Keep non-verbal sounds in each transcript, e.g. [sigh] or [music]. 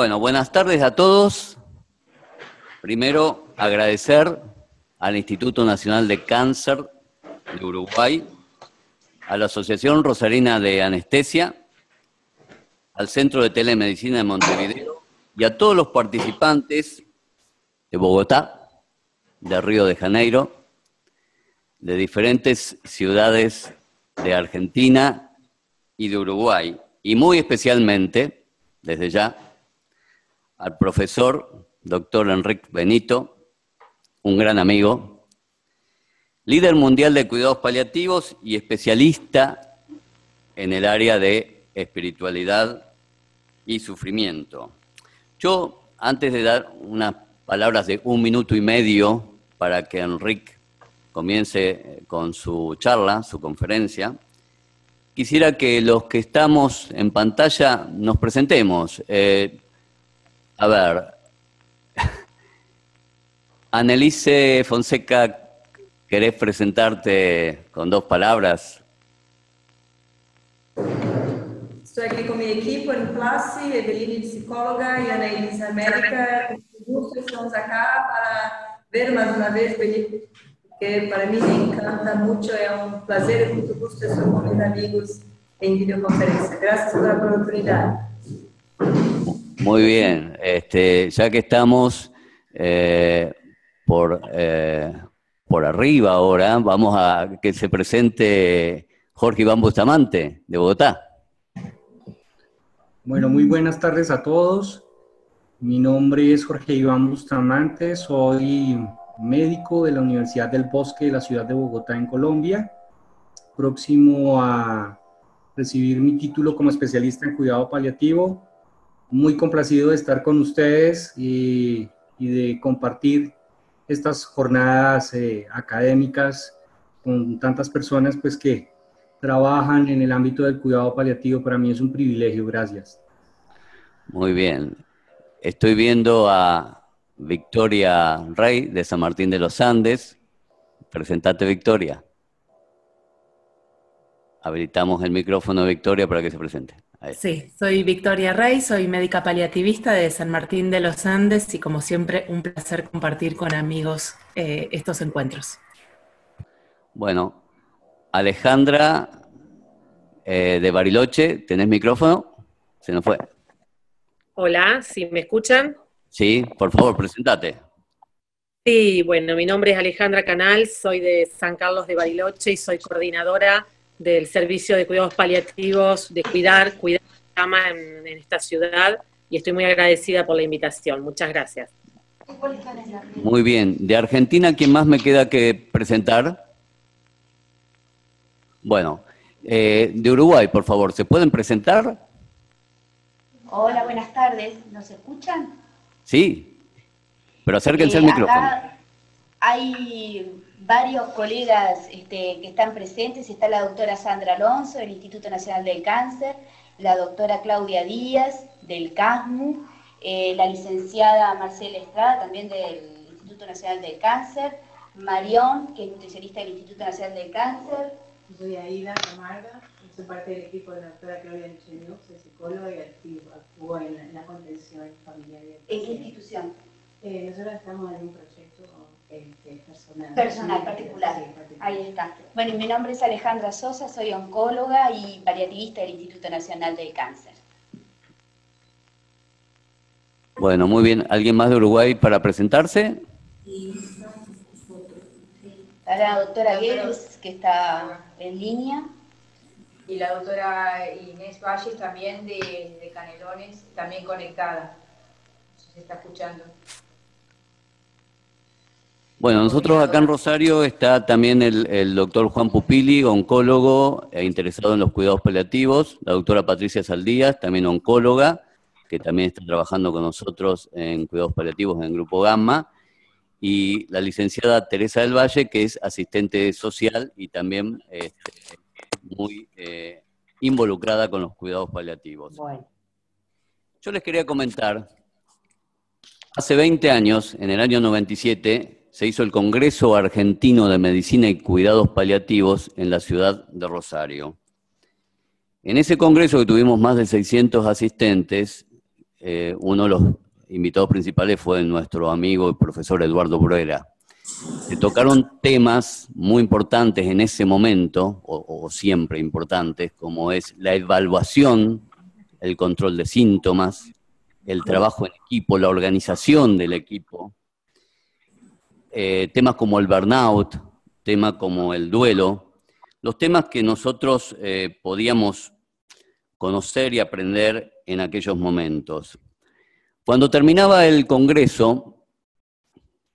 Bueno, buenas tardes a todos. Primero, agradecer al Instituto Nacional de Cáncer de Uruguay, a la Asociación Rosarina de Anestesia, al Centro de Telemedicina de Montevideo y a todos los participantes de Bogotá, de Río de Janeiro, de diferentes ciudades de Argentina y de Uruguay, y muy especialmente, desde ya, al profesor doctor Enrique Benito, un gran amigo, líder mundial de cuidados paliativos y especialista en el área de espiritualidad y sufrimiento. Yo, antes de dar unas palabras de un minuto y medio para que Enrique comience con su charla, su conferencia, quisiera que los que estamos en pantalla nos presentemos. Eh, a ver, [laughs] Annelise Fonseca, ¿querés presentarte con dos palabras? Estou aqui com minha equipe em classe, Eveline, psicóloga, e Ana Elisa, médica. Estamos acá para ver mais uma vez, porque para mim me encanta muito, é um prazer e muito gusto estar com meus amigos em videoconferência. Graças pela oportunidade. Muy bien, este, ya que estamos eh, por, eh, por arriba ahora, vamos a que se presente Jorge Iván Bustamante, de Bogotá. Bueno, muy buenas tardes a todos. Mi nombre es Jorge Iván Bustamante, soy médico de la Universidad del Bosque de la ciudad de Bogotá, en Colombia, próximo a recibir mi título como especialista en cuidado paliativo. Muy complacido de estar con ustedes y, de compartir estas jornadas eh, académicas con tantas personas pues, que trabajan en el ámbito del cuidado paliativo. Para mí es un privilegio. Gracias. Muy bien. Estoy viendo a Victoria Rey de San Martín de los Andes. Presentate, Victoria. Habilitamos el micrófono, Victoria, para que se presente. Sí, soy Victoria Rey, soy médica paliativista de San Martín de los Andes y como siempre un placer compartir con amigos eh, estos encuentros. Bueno, Alejandra eh, de Bariloche, ¿tenés micrófono? Se nos fue. Hola, ¿sí me escuchan? Sí, por favor, presentate. Sí, bueno, mi nombre es Alejandra Canal, soy de San Carlos de Bariloche y soy coordinadora del Servicio de Cuidados Paliativos de Cuidar, Cuidar Cama en, en esta ciudad y estoy muy agradecida por la invitación. Muchas gracias. Muy bien. ¿De Argentina quién más me queda que presentar? Bueno, eh, de Uruguay, por favor, ¿se pueden presentar? Hola, buenas tardes. ¿Nos escuchan? Sí, pero acérquense al eh, micrófono. Hay varios colegas este, que están presentes. Está la doctora Sandra Alonso del Instituto Nacional del Cáncer, la doctora Claudia Díaz del CASMU, eh, la licenciada Marcela Estrada también del Instituto Nacional del Cáncer, Marión, que es nutricionista del Instituto Nacional del Cáncer. Soy Aida Camarga, soy parte del equipo de la doctora Claudia Micheliuk, soy psicóloga y actúo en la, contención familiar. ¿En qué institución? Eh, nosotros estamos en un proyecto este, personal. Personal, particular. Ahí está. Bueno, mi nombre es Alejandra Sosa, soy oncóloga y paliativista del Instituto Nacional del Cáncer. Bueno, muy bien. ¿Alguien más de Uruguay para presentarse? Está la doctora Guedes, que está en línea y la doctora Inés Valles también de, Canelones, también conectada. Se está escuchando. Bueno, nosotros acá en Rosario está también el, doctor Juan Pupili, oncólogo e interesado en los cuidados paliativos, la doctora Patricia Saldías, también oncóloga, que también está trabajando con nosotros en cuidados paliativos en el Grupo Gamma, y la licenciada Teresa del Valle, que es asistente social y también este, muy eh, involucrada con los cuidados paliativos. Yo les quería comentar, hace 20 años, en el año 97, se hizo el Congreso Argentino de Medicina y Cuidados Paliativos en la ciudad de Rosario. En ese congreso que tuvimos más de 600 asistentes, eh, uno de los invitados principales fue nuestro amigo y profesor Eduardo Bruera. Se tocaron temas muy importantes en ese momento, o, o siempre importantes, como es la evaluación, el control de síntomas, el trabajo en equipo, la organización del equipo, eh, temas como el burnout, temas como el duelo, los temas que nosotros eh, podíamos conocer y aprender en aquellos momentos. Cuando terminaba el Congreso,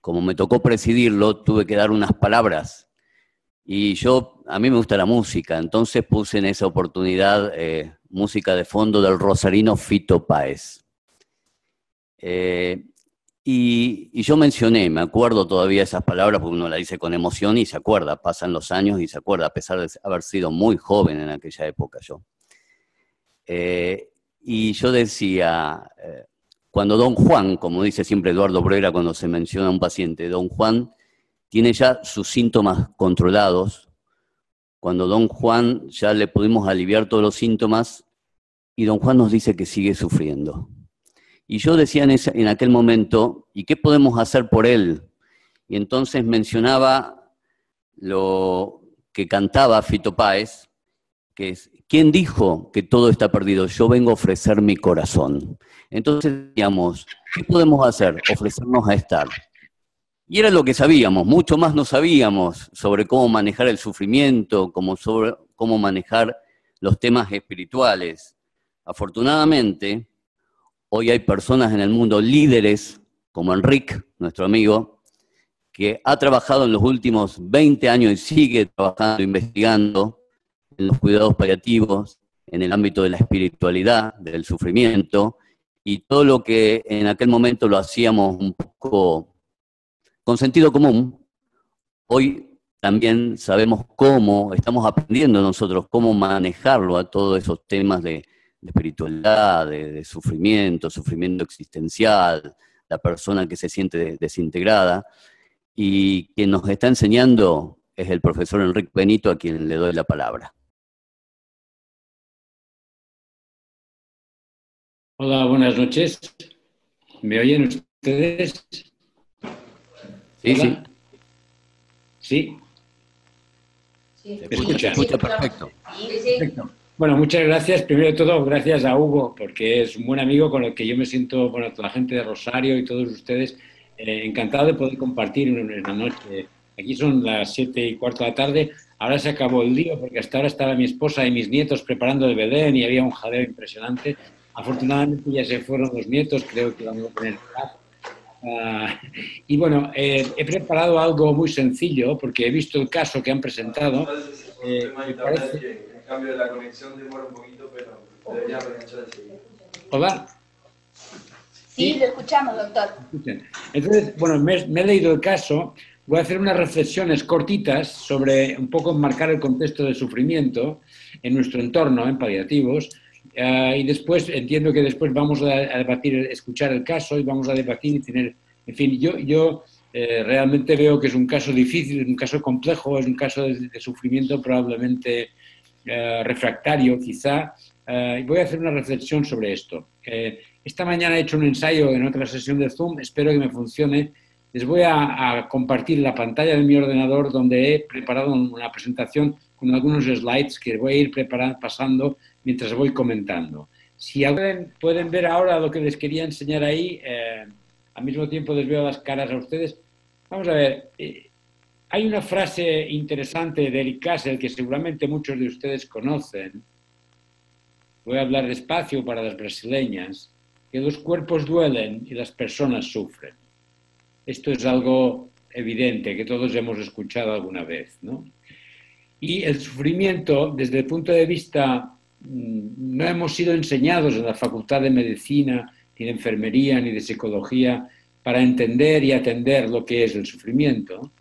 como me tocó presidirlo, tuve que dar unas palabras. Y yo, a mí me gusta la música, entonces puse en esa oportunidad eh, música de fondo del rosarino Fito Páez. Y, yo mencioné, me acuerdo todavía esas palabras porque uno la dice con emoción y se acuerda, pasan los años y se acuerda, a pesar de haber sido muy joven en aquella época yo. Eh, y yo decía, eh, cuando don Juan, como dice siempre Eduardo Brera cuando se menciona a un paciente, don Juan tiene ya sus síntomas controlados, cuando don Juan ya le pudimos aliviar todos los síntomas y don Juan nos dice que sigue sufriendo. Y yo decía en, aquel momento, ¿y qué podemos hacer por él? Y entonces mencionaba lo que cantaba Fito Páez, que es, ¿quién dijo que todo está perdido? Yo vengo a ofrecer mi corazón. Entonces, digamos, ¿qué podemos hacer? Ofrecernos a estar. Y era lo que sabíamos, mucho más no sabíamos sobre cómo manejar el sufrimiento, sobre cómo manejar los temas espirituales. Afortunadamente, Hoy hay personas en el mundo, líderes, como Enrique, nuestro amigo, que ha trabajado en los últimos 20 años y sigue trabajando, investigando en los cuidados paliativos, en el ámbito de la espiritualidad, del sufrimiento, y todo lo que en aquel momento lo hacíamos un poco con sentido común, hoy también sabemos cómo, estamos aprendiendo nosotros cómo manejarlo a todos esos temas de de espiritualidad, de, sufrimiento, sufrimiento existencial, la persona que se siente desintegrada. Y quien nos está enseñando es el profesor Enrique Benito, a quien le doy la palabra. Hola, buenas noches. ¿Me oyen ustedes? Sí, sí. Sí. Sí. Escucha, escucha perfecto. Perfecto. Bueno, muchas gracias. Primero de todo, gracias a Hugo, porque es un buen amigo con el que yo me siento, bueno, toda la gente de Rosario y todos ustedes, eh, encantado de poder compartir una noche. Aquí son las siete y cuarto de la tarde. Ahora se acabó el lío porque hasta ahora estaba mi esposa y mis nietos preparando el Belén y había un jaleo impresionante. Afortunadamente ya se fueron los nietos, creo que vamos a tener paz. Ah, y bueno, eh, he preparado algo muy sencillo porque he visto el caso que han presentado. Eh, me parece cambio de la conexión demora un poquito, pero debería reenganchar enseguida. ¿Hola? Sí, lo escuchamos, doctor. Entonces, bueno, me, he leído el caso. Voy a hacer unas reflexiones cortitas sobre un poco marcar el contexto de sufrimiento en nuestro entorno, en paliativos. Eh, y después, entiendo que después vamos a, debatir, escuchar el caso y vamos a debatir y tener, en fin, yo, yo eh, realmente veo que es un caso difícil, es un caso complejo, es un caso de, de sufrimiento probablemente eh, refractario quizá, eh, voy a hacer una reflexión sobre esto. Eh, esta mañana he hecho un ensayo en otra sesión de Zoom, espero que me funcione. Les voy a, compartir la pantalla de mi ordenador donde he preparado una presentación con algunos slides que voy a ir preparando, pasando mientras voy comentando. Si pueden, pueden ver ahora lo que les quería enseñar ahí, al mismo tiempo les veo las caras a ustedes. Vamos a ver, hay una frase interesante de Eric Kassel que seguramente muchos de ustedes conocen. Voy a hablar despacio para las brasileñas, que los cuerpos duelen y las personas sufren. Esto es algo evidente que todos hemos escuchado alguna vez, ¿no? Y el sufrimiento, desde el punto de vista, mm, no hemos sido enseñados en la Facultad de Medicina, ni de Enfermería, ni de Psicología, para entender y atender lo que es el sufrimiento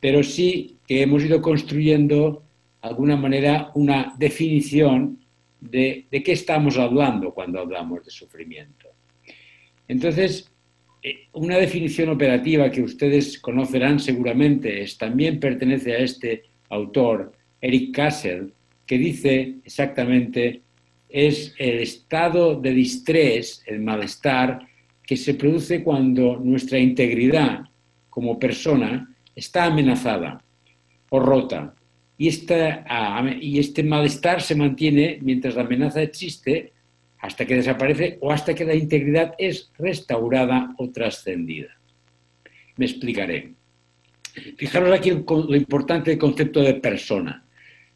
pero sí que hemos ido construyendo, de alguna manera, una definición de, qué estamos hablando cuando hablamos de sufrimiento. Entonces, eh, una definición operativa que ustedes conocerán seguramente es, también pertenece a este autor, Eric Kassel, que dice exactamente es el estado de distrés, el malestar que se produce cuando nuestra integridad como persona está amenazada o rota. Y, este malestar se mantiene mientras la amenaza existe hasta que desaparece o hasta que la integridad es restaurada o trascendida. Me explicaré. Fijaros aquí lo importante del concepto de persona.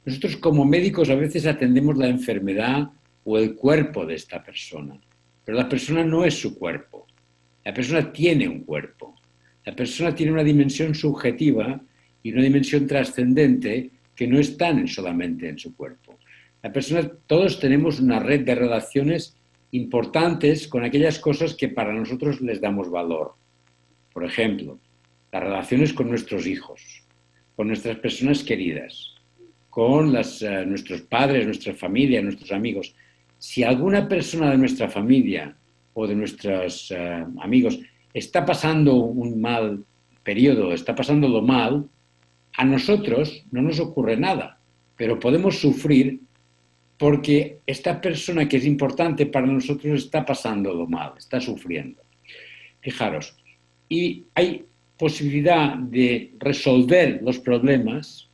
Nosotros como médicos a veces atendemos la enfermedad o el cuerpo de esta persona, pero la persona no es su cuerpo. La persona tiene un cuerpo. La persona tiene una dimensión subjetiva y una dimensión trascendente que no están solamente en su cuerpo. La persona, todos tenemos una red de relaciones importantes con aquellas cosas que para nosotros les damos valor. Por ejemplo, las relaciones con nuestros hijos, con nuestras personas queridas, con eh, nuestros padres, nuestra familia, nuestros amigos. Si alguna persona de nuestra familia o de nuestros eh, amigos está pasando un mal periodo, está pasándolo mal, a nosotros no nos ocurre nada, pero podemos sufrir porque esta persona que es importante para nosotros está pasándolo mal, está sufriendo. Fijaros, y hay posibilidad de resolver los problemas,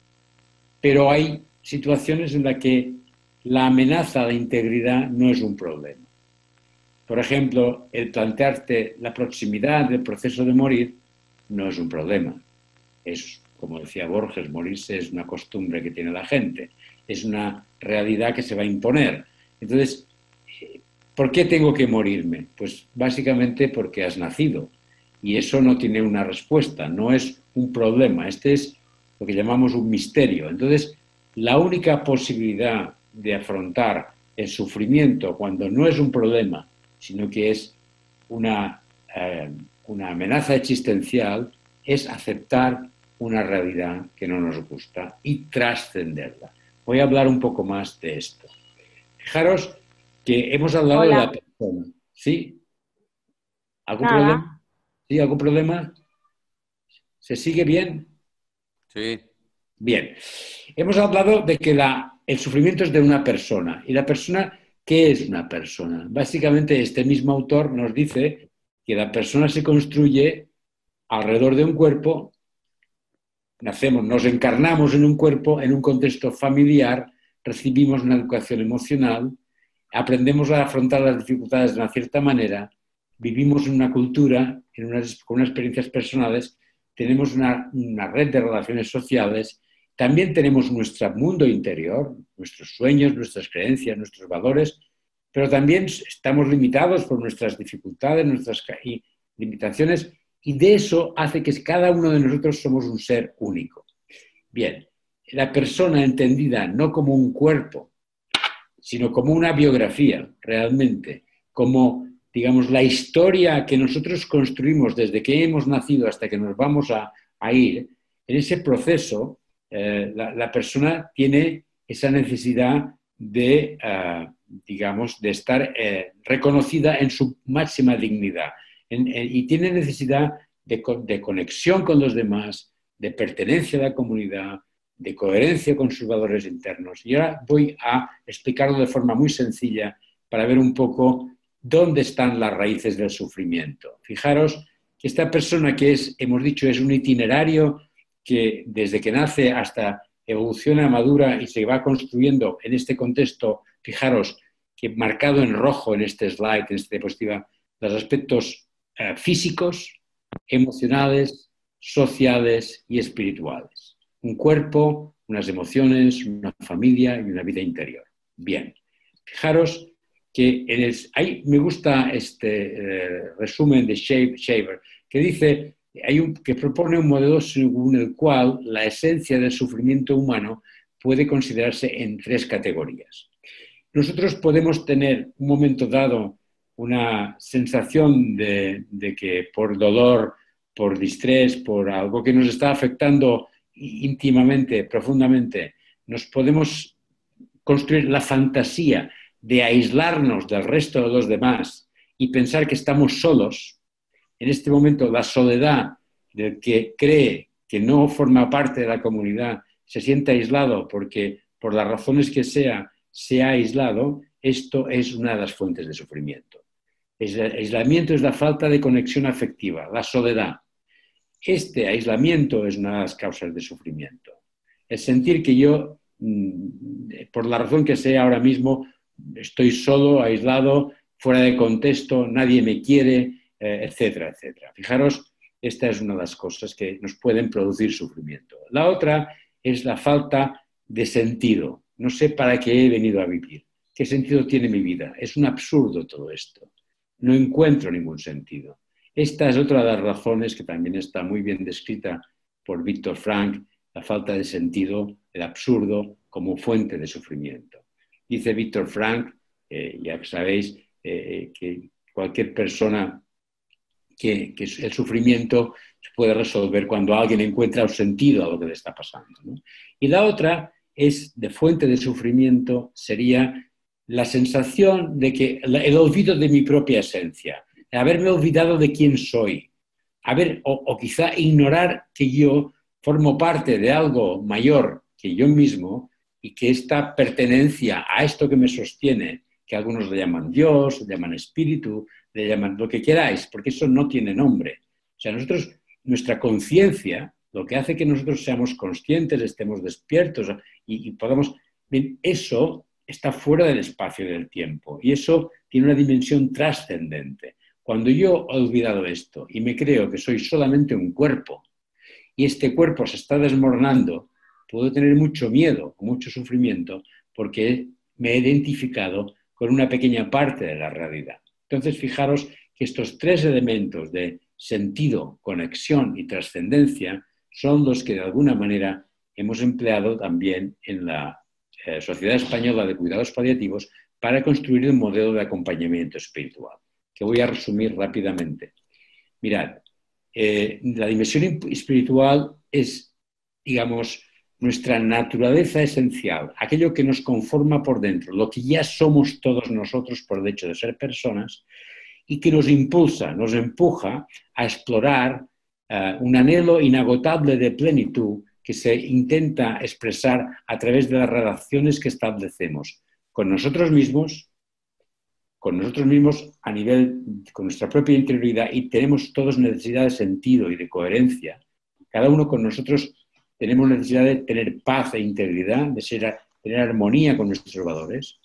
pero hay situaciones en las que la amenaza a la integridad no es un problema. Por ejemplo, el plantearte la proximidad del proceso de morir no es un problema. Es, como decía Borges, morirse es una costumbre que tiene la gente es una realidad que se va a imponer. Entonces, ¿por qué tengo que morirme? Pues básicamente porque has nacido y eso no tiene una respuesta, no es un problema, este es lo que llamamos un misterio. Entonces, la única posibilidad de afrontar el sufrimiento cuando no es un problema, sino que es una, eh, una amenaza existencial, es aceptar una realidad que no nos gusta y trascenderla. Voy a hablar un poco más de esto. Fijaros que hemos hablado de la persona. ¿Sí? ¿Algún problema? ¿Sí? ¿Algún problema? ¿Se sigue bien? Sí. Bien. Hemos hablado de que la, el sufrimiento es de una persona. ¿Y la persona qué es una persona? Básicamente este mismo autor nos dice que la persona se construye alrededor de un cuerpo nacemos, nos encarnamos en un cuerpo, en un contexto familiar, recibimos una educación emocional, aprendemos a afrontar las dificultades de una cierta manera, vivimos en una cultura, con unas experiencias personales, tenemos una red de relaciones sociales, también tenemos nuestro mundo interior, nuestros sueños, nuestras creencias, nuestros valores, pero también estamos limitados por nuestras dificultades, nuestras limitaciones y de eso hace que cada uno de nosotros somos un ser único. Bien, la persona entendida no como un cuerpo, sino como una biografía, realmente, como, digamos, la historia que nosotros construimos desde que hemos nacido hasta que nos vamos a, ir, en ese proceso eh, la, persona tiene esa necesidad de, eh, digamos, de estar eh, reconocida en su máxima dignidad y tiene necesidad de, de, conexión con los demás, de pertenencia a la comunidad, de coherencia con sus valores internos. Y ahora voy a explicarlo de forma muy sencilla para ver un poco dónde están las raíces del sufrimiento. Fijaros que esta persona que es, hemos dicho, es un itinerario que desde que nace hasta evoluciona, madura y se va construyendo en este contexto, fijaros que marcado en rojo en este slide, en esta diapositiva, los aspectos eh, físicos, emocionales, sociales y espirituales. Un cuerpo, unas emociones, una familia y una vida interior. Bien, fijaros que en el, ahí me gusta este eh, resumen de Shaver, que dice hay un, que propone un modelo según el cual la esencia del sufrimiento humano puede considerarse en tres categorías. Nosotros podemos tener un momento dado una sensación de, que por dolor, por distrés, por algo que nos está afectando íntimamente, profundamente, nos podemos construir la fantasía de aislarnos del resto de los demás y pensar que estamos solos, en este momento la soledad del que cree que no forma parte de la comunidad se siente aislado porque por las razones que sea se ha aislado, esto es una de las fuentes de sufrimiento. El aislamiento es la falta de conexión afectiva, la soledad. Este aislamiento es una de las causas de sufrimiento. El sentir que yo, mm, por la razón que sea ahora mismo, estoy solo, aislado, fuera de contexto, nadie me quiere, eh, etcétera, etcétera. Fijaros, esta es una de las cosas que nos pueden producir sufrimiento. La otra es la falta de sentido. No sé para qué he venido a vivir. ¿Qué sentido tiene mi vida? Es un absurdo todo esto. No encuentro ningún sentido. Esta es otra de las razones que también está muy bien descrita por Víctor Frank, la falta de sentido, el absurdo como fuente de sufrimiento. Dice Víctor Frank, eh, ya sabéis, eh, que cualquier persona que, el sufrimiento se puede resolver cuando alguien encuentra un sentido a lo que le está pasando. Y la otra es de fuente de sufrimiento sería la sensación de que el olvido de mi propia esencia, haberme olvidado de quién soy, haber, o, quizá ignorar que yo formo parte de algo mayor que yo mismo y que esta pertenencia a esto que me sostiene, que algunos le llaman Dios, le llaman espíritu, le llaman lo que queráis, porque eso no tiene nombre. O sea, nosotros, nuestra conciencia, lo que hace que nosotros seamos conscientes, estemos despiertos y, y podamos... Eso está fuera del espacio y del tiempo y eso tiene una dimensión trascendente. Cuando yo he olvidado esto y me creo que soy solamente un cuerpo y este cuerpo se está desmoronando, puedo tener mucho miedo, mucho sufrimiento, porque me he identificado con una pequeña parte de la realidad. Entonces, fijaros que estos tres elementos de sentido, conexión y trascendencia son los que de alguna manera hemos empleado también en la eh, Sociedad Española de Cuidados Paliativos para construir un modelo de acompañamiento espiritual, que voy a resumir rápidamente. Mirad, eh, la dimensión espiritual es, digamos, nuestra naturaleza esencial, aquello que nos conforma por dentro, lo que ya somos todos nosotros por el hecho de ser personas, y que nos impulsa, nos empuja a explorar eh, un anhelo inagotable de plenitud que se intenta expresar a través de las relaciones que establecemos con nosotros mismos, con nosotros mismos a nivel, con nuestra propia interioridad y tenemos todos necesidad de sentido y de coherencia. Cada uno con nosotros tenemos necesidad de tener paz e integridad, de ser, tener armonía con nuestros valores.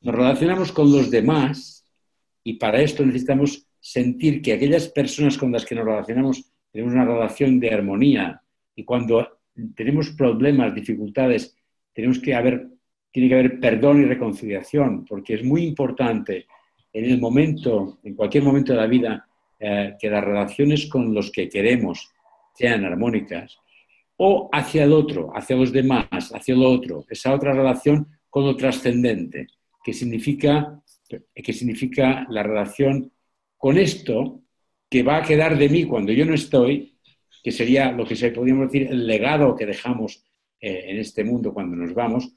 Nos relacionamos con los demás y para esto necesitamos sentir que aquellas personas con las que nos relacionamos tenemos una relación de armonía y cuando tenemos problemas, dificultades, tenemos que haber, tiene que haber perdón y reconciliación, porque es muy importante en el momento, en cualquier momento de la vida, eh, que las relaciones con los que queremos sean armónicas, o hacia el otro, hacia los demás, hacia el otro, esa otra relación con lo trascendente, que significa, que significa la relación con esto que va a quedar de mí cuando yo no estoy que sería lo que se podríamos decir el legado que dejamos eh, en este mundo cuando nos vamos,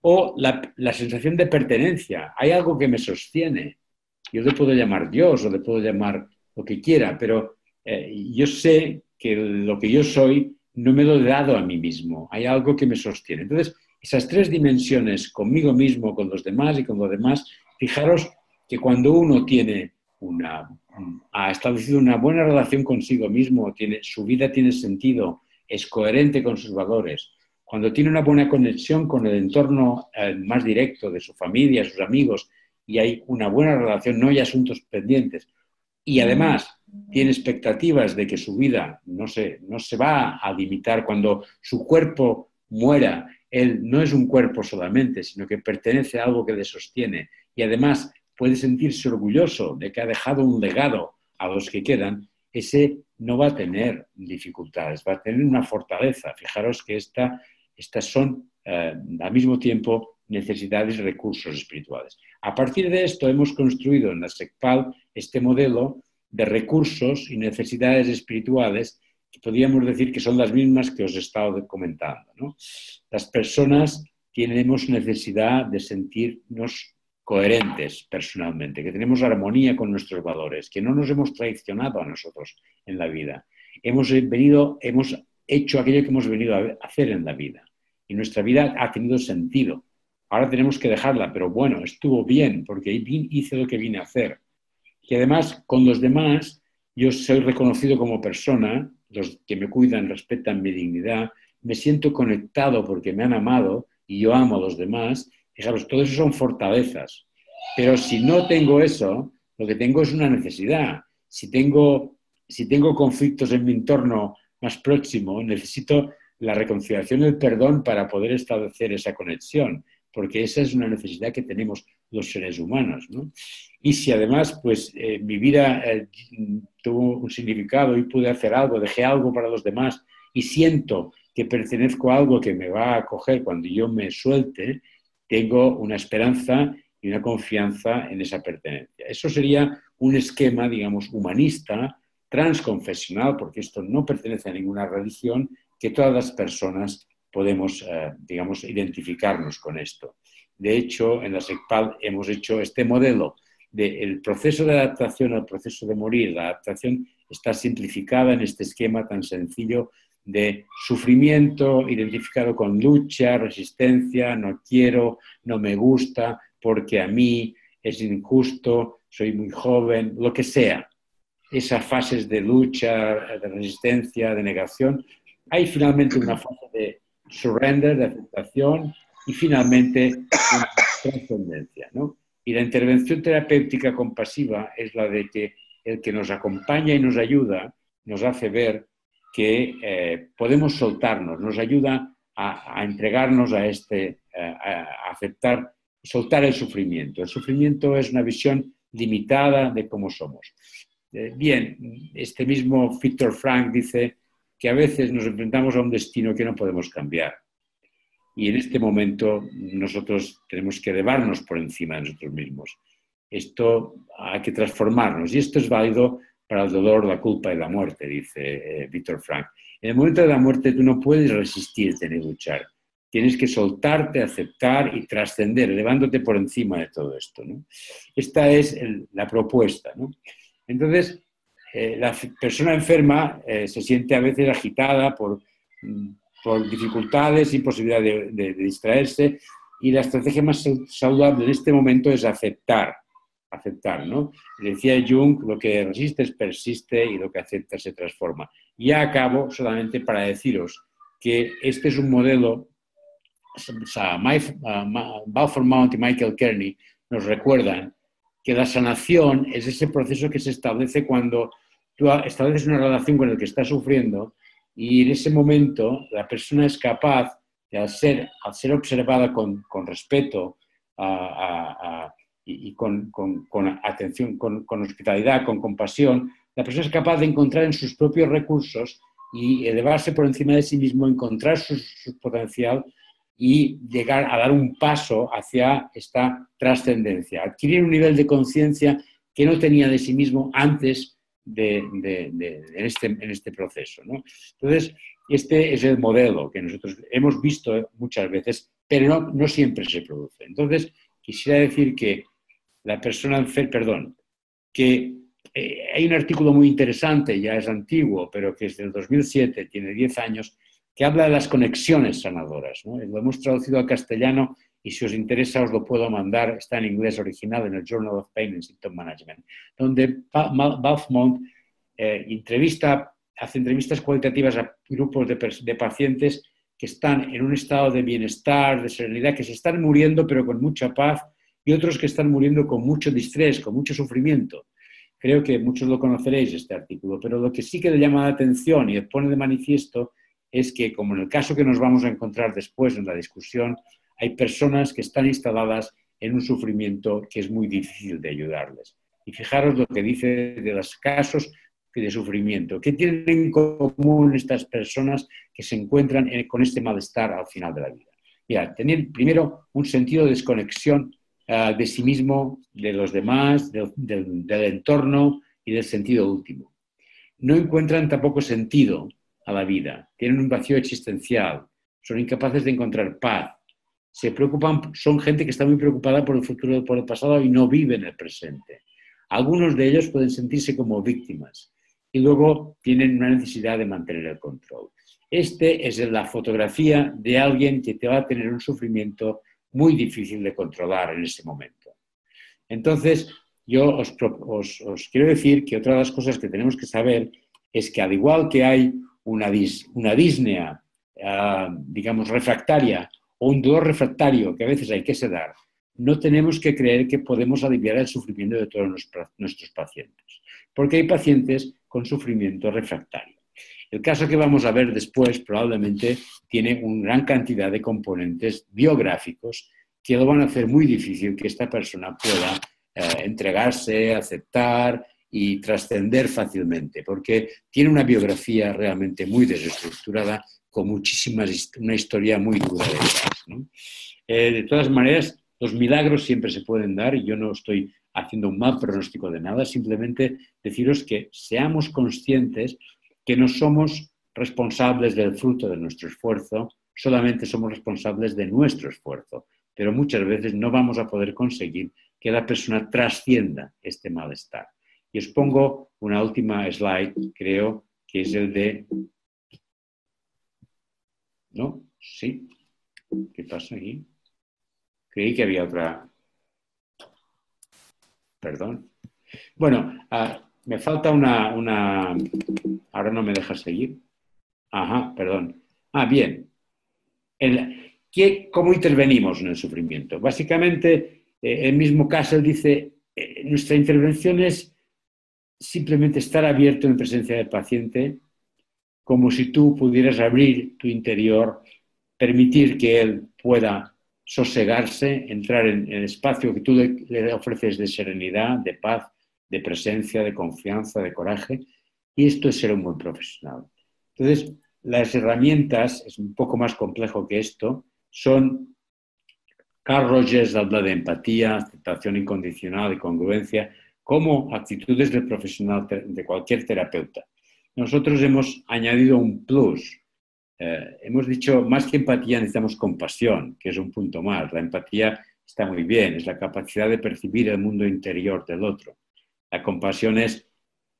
o la, sensación de pertenencia. Hay algo que me sostiene. Yo le puedo llamar Dios o le puedo llamar lo que quiera, pero eh, yo sé que lo que yo soy no me lo he dado a mí mismo. Hay algo que me sostiene. Entonces, esas tres dimensiones, conmigo mismo, con los demás y con los demás, fijaros que cuando uno tiene una ha establecido una buena relación consigo mismo, tiene, su vida tiene sentido, es coherente con sus valores, cuando tiene una buena conexión con el entorno eh, más directo de su familia, sus amigos, y hay una buena relación, no hay asuntos pendientes, y además tiene expectativas de que su vida no se, no se va a limitar cuando su cuerpo muera, él no es un cuerpo solamente, sino que pertenece a algo que le sostiene, y además puede sentirse orgulloso de que ha dejado un legado a los que quedan, ese no va a tener dificultades, va a tener una fortaleza. Fijaros que esta, estas son eh, al mismo tiempo necesidades y recursos espirituales. A partir de esto hemos construido en la SECPAL este modelo de recursos y necesidades espirituales que podríamos decir que son las mismas que os he estado comentando. Las personas tenemos necesidad de sentirnos coherentes personalmente, que tenemos armonía con nuestros valores, que no nos hemos traicionado a nosotros en la vida. Hemos venido, hemos hecho aquello que hemos venido a hacer en la vida y nuestra vida ha tenido sentido. ahora tenemos que dejarla, pero bueno, estuvo bien porque hice lo que vine a hacer. Y además, con los demás, yo soy reconocido como persona, los que me cuidan respetan mi dignidad, me siento conectado porque me han amado y yo amo a los demás. Fijaros, todo eso son fortalezas. Pero si no tengo eso, lo que tengo es una necesidad. Si tengo, si tengo conflictos en mi entorno más próximo, necesito la reconciliación el perdón para poder establecer esa conexión, porque esa es una necesidad que tenemos los seres humanos. Y si además pues, eh, mi vida eh, tuvo un significado y pude hacer algo, dejé algo para los demás y siento que pertenezco a algo que me va a acoger cuando yo me suelte, tengo una esperanza y una confianza en esa pertenencia. Eso sería un esquema, digamos, humanista, transconfesional, porque esto no pertenece a ninguna religión, que todas las personas podemos, eh, digamos, identificarnos con esto. De hecho, en la SECPAL hemos hecho este modelo del proceso de adaptación al proceso de morir. La adaptación está simplificada en este esquema tan sencillo de sufrimiento identificado con lucha, resistencia, no quiero, no me gusta, porque a mí es injusto, soy muy joven, lo que sea. Esas fases de lucha, de resistencia, de negación, hay finalmente una fase de surrender, de aceptación y finalmente trascendencia. ¿no? Y la intervención terapéutica compasiva es la de que el que nos acompaña y nos ayuda nos hace ver que eh, podemos soltarnos, nos ayuda a, entregarnos a este, eh, a aceptar, soltar el sufrimiento. El sufrimiento es una visión limitada de cómo somos. Eh, bien, este mismo Victor Frank dice que a veces nos enfrentamos a un destino que no podemos cambiar. Y en este momento nosotros tenemos que elevarnos por encima de nosotros mismos. Esto hay que transformarnos y esto es válido para el dolor, la culpa y la muerte, dice eh, Víctor Frank. En el momento de la muerte tú no puedes resistirte ni luchar. Tienes que soltarte, aceptar y trascender, elevándote por encima de todo esto. Esta es la propuesta. Entonces, eh, la persona enferma eh, se siente a veces agitada por, mm, por dificultades, imposibilidad de, distraerse, y la estrategia más saludable en este momento es aceptar, aceptar, ¿no? Decía Jung, lo que resistes persiste y lo que aceptas se transforma. Ya acabo solamente para deciros que este es un modelo, Balfour Mount y Michael Kearney nos recuerdan que la sanación es ese proceso que se establece cuando tú estableces una relación con el que está sufriendo y en ese momento la persona es capaz de, al ser, al ser observada con, respeto y, con, atención, con, hospitalidad, con compasión, la persona es capaz de encontrar en sus propios recursos y elevarse por encima de sí mismo, encontrar su, su potencial y llegar a dar un paso hacia esta trascendencia, adquirir un nivel de conciencia que no tenía de sí mismo antes de, en, este, en este proceso. ¿no? Entonces, este es el modelo que nosotros hemos visto muchas veces, pero no, no siempre se produce. Entonces, quisiera decir que la persona, perdón, que eh, hay un artículo muy interesante, ya es antiguo, pero que es del 2007, tiene 10 años, que habla de las conexiones sanadoras. ¿no? Lo hemos traducido al castellano y si os interesa os lo puedo mandar, está en inglés original en el Journal of Pain and Symptom Management, donde Balfmont eh, entrevista, hace entrevistas cualitativas a grupos de, de, pacientes que están en un estado de bienestar, de serenidad, que se están muriendo pero con mucha paz, y otros que están muriendo con mucho distrés, con mucho sufrimiento. Creo que muchos lo conoceréis este artículo, pero lo que sí que le llama la atención y pone de manifiesto es que, como en el caso que nos vamos a encontrar después en la discusión, hay personas que están instaladas en un sufrimiento que es muy difícil de ayudarles. Y fijaros lo que dice de los casos de sufrimiento. ¿Qué tienen en común estas personas que se encuentran con este malestar al final de la vida? Mira, tener primero un sentido de desconexión ah, de sí mismo, de los demás, del entorno y del sentido último. No encuentran tampoco sentido a la vida, tienen un vacío existencial, son incapaces de encontrar paz, se preocupan, son gente que está muy preocupada por el futuro, por el pasado y no vive en el presente. Algunos de ellos pueden sentirse como víctimas y luego tienen una necesidad de mantener el control. Este es la fotografía de alguien que te va a tener un sufrimiento muy difícil de controlar en ese momento. Entonces, yo os, quiero decir que otra de las cosas que tenemos que saber es que al igual que hay una, una disnea, ah, digamos, refractaria o un dolor refractario que a veces hay que sedar, no tenemos que creer que podemos aliviar el sufrimiento de todos nuestros pacientes, porque hay pacientes con sufrimiento refractario. El caso que vamos a ver después probablemente tiene una gran cantidad de componentes biográficos que lo van a hacer muy difícil que esta persona pueda eh, entregarse, aceptar y trascender fácilmente, porque tiene una biografía realmente muy desestructurada, con muchísimas, una historia muy dura de eh, de todas maneras, los milagros siempre se pueden dar y yo no estoy haciendo un mal pronóstico de nada, simplemente deciros que seamos conscientes que no somos responsables del fruto de nuestro esfuerzo, solamente somos responsables de nuestro esfuerzo, pero muchas veces no vamos a poder conseguir que la persona trascienda este malestar. Y os pongo una última slide, creo que es el de... ¿No? ¿Sí? ¿Qué pasa aquí? Creí que había otra... Perdón. Bueno, ah, me falta una, una... Ahora no me deja seguir. Ajá, perdón. Ah, bien. El, ¿qué, ¿Cómo intervenimos en el sufrimiento? Básicamente, eh, el mismo caso dice, eh, nuestra intervención es simplemente estar abierto en presencia del paciente, como si tú pudieras abrir tu interior, permitir que él pueda sosegarse, entrar en, el espacio que tú le, ofreces de serenidad, de paz, de presencia, de confianza, de coraje. Y esto es ser un buen profesional. Entonces, las herramientas, es un poco más complejo que esto, son Carl Rogers habla de empatía, aceptación incondicional y congruencia como actitudes del profesional de cualquier terapeuta. Nosotros hemos añadido un plus. Eh, hemos dicho, más que empatía necesitamos compasión, que es un punto más. La empatía está muy bien, es la capacidad de percibir el mundo interior del otro. La compasión es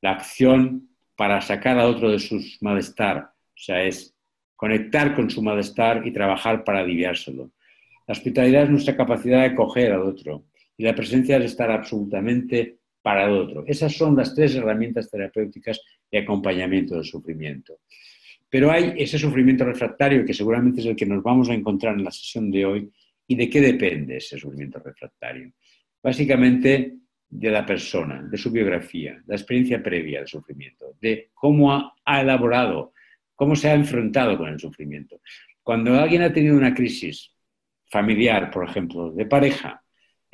la acción para sacar a otro de su malestar, o sea, es conectar con su malestar y trabajar para aliviárselo. La hospitalidad es nuestra capacidad de acoger al otro y la presencia es estar absolutamente para el otro. Esas son las tres herramientas terapéuticas de acompañamiento del sufrimiento. Pero hay ese sufrimiento refractario que seguramente es el que nos vamos a encontrar en la sesión de hoy. ¿Y de qué depende ese sufrimiento refractario? Básicamente de la persona, de su biografía, la experiencia previa del sufrimiento, de cómo ha, elaborado, cómo se ha enfrentado con el sufrimiento. Cuando alguien ha tenido una crisis familiar, por ejemplo, de pareja,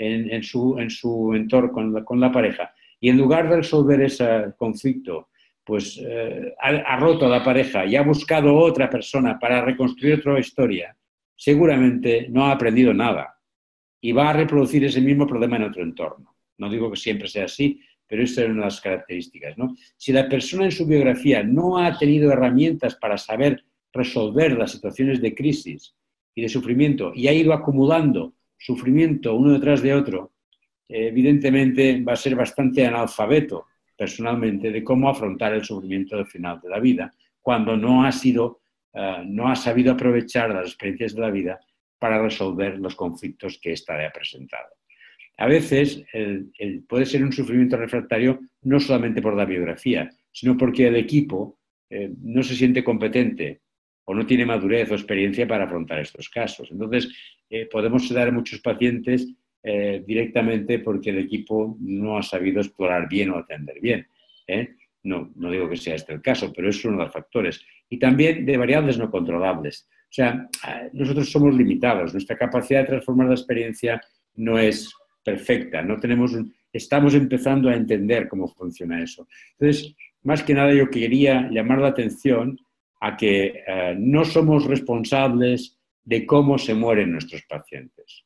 en, su, en su, entorno con la, pareja, y en lugar de resolver ese conflicto, pues eh, ha, roto la pareja y ha buscado otra persona para reconstruir otra historia, seguramente no ha aprendido nada y va a reproducir ese mismo problema en otro entorno. No digo que siempre sea así, pero esta es una de las características. ¿no? Si la persona en su biografía no ha tenido herramientas para saber resolver las situaciones de crisis y de sufrimiento y ha ido acumulando sufrimiento uno detrás de otro, evidentemente va a ser bastante analfabeto personalmente de cómo afrontar el sufrimiento del final de la vida, cuando no ha sido, eh, no ha sabido aprovechar las experiencias de la vida para resolver los conflictos que ésta le ha presentado. A veces puede ser un sufrimiento refractario no solamente por la biografía, sino porque el equipo eh, no se siente competente o no tiene madurez o experiencia para afrontar estos casos. Entonces, eh, podemos sedar a muchos pacientes eh, directamente porque el equipo no ha sabido explorar bien o atender bien. ¿eh? No, no digo que sea este el caso, pero es uno de los factores. Y también de variables no controlables. O sea, nosotros somos limitados, nuestra capacidad de transformar la experiencia no es perfecta, no tenemos estamos empezando a entender cómo funciona eso. Entonces, más que nada yo quería llamar la atención a que eh, no somos responsables de cómo se mueren nuestros pacientes,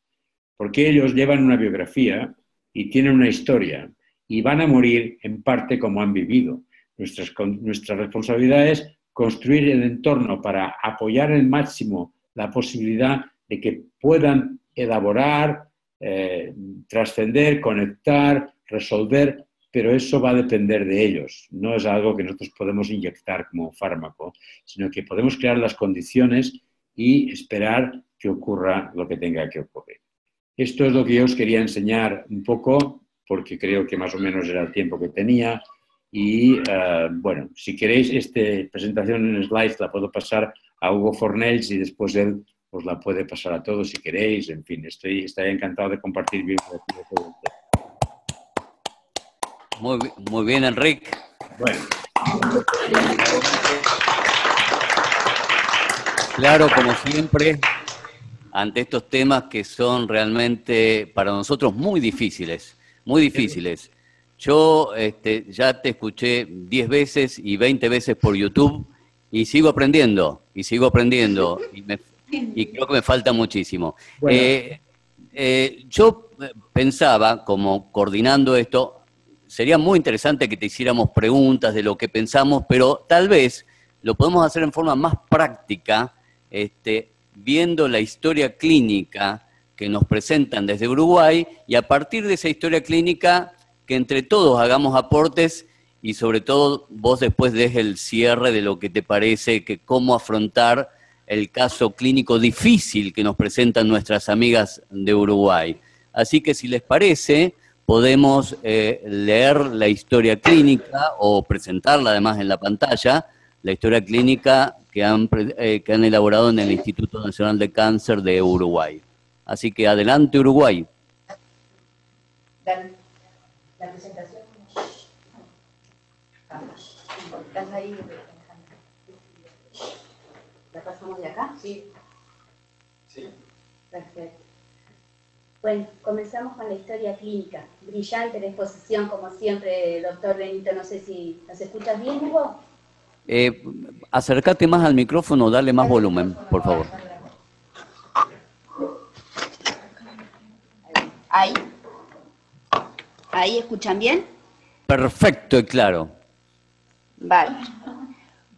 porque ellos llevan una biografía y tienen una historia y van a morir en parte como han vivido. nuestra responsabilidad es construir el entorno para apoyar al máximo la posibilidad de que puedan elaborar, eh, trascender, conectar, resolver pero eso va a depender de ellos. No es algo que nosotros podemos inyectar como fármaco, sino que podemos crear las condiciones y esperar que ocurra lo que tenga que ocurrir. Esto es lo que yo os quería enseñar un poco, porque creo que más o menos era el tiempo que tenía. Y eh, bueno, si queréis, esta presentación en slides la puedo pasar a Hugo Fornells y después él os la puede pasar a todos si queréis. En fin, estoy, estaría encantado de compartir bien muy, muy bien, Enrique. Bueno. Claro, como siempre, ante estos temas que son realmente para nosotros muy difíciles, muy difíciles. Yo este, ya te escuché 10 veces y 20 veces por YouTube y sigo aprendiendo, y sigo aprendiendo, y, creo que me falta muchísimo. Eh, eh, yo pensaba, como coordinando esto, sería muy interesante que te hiciéramos preguntas de lo que pensamos, pero tal vez lo podemos hacer en forma más práctica, este, viendo la historia clínica que nos presentan desde Uruguay y a partir de esa historia clínica que entre todos hagamos aportes y sobre todo vos después des el cierre de lo que te parece que cómo afrontar el caso clínico difícil que nos presentan nuestras amigas de Uruguay. Así que si les parece, podemos eh, leer la historia clínica o presentarla además en la pantalla, la historia clínica que han, eh, que han elaborado en el Instituto Nacional de Cáncer de Uruguay. Así que adelante Uruguay. La, presentación. ¿La pasamos de acá? Sí. Sí. Perfecto. Bueno, comenzamos con la historia clínica. Brillante la exposición, como siempre, doctor Benito. No sé si nos escuchas bien, Hugo. Eh, acércate más al micrófono, dale más volumen, por favor. Ahí. ¿Ahí escuchan bien? Perfecto y claro. Vale.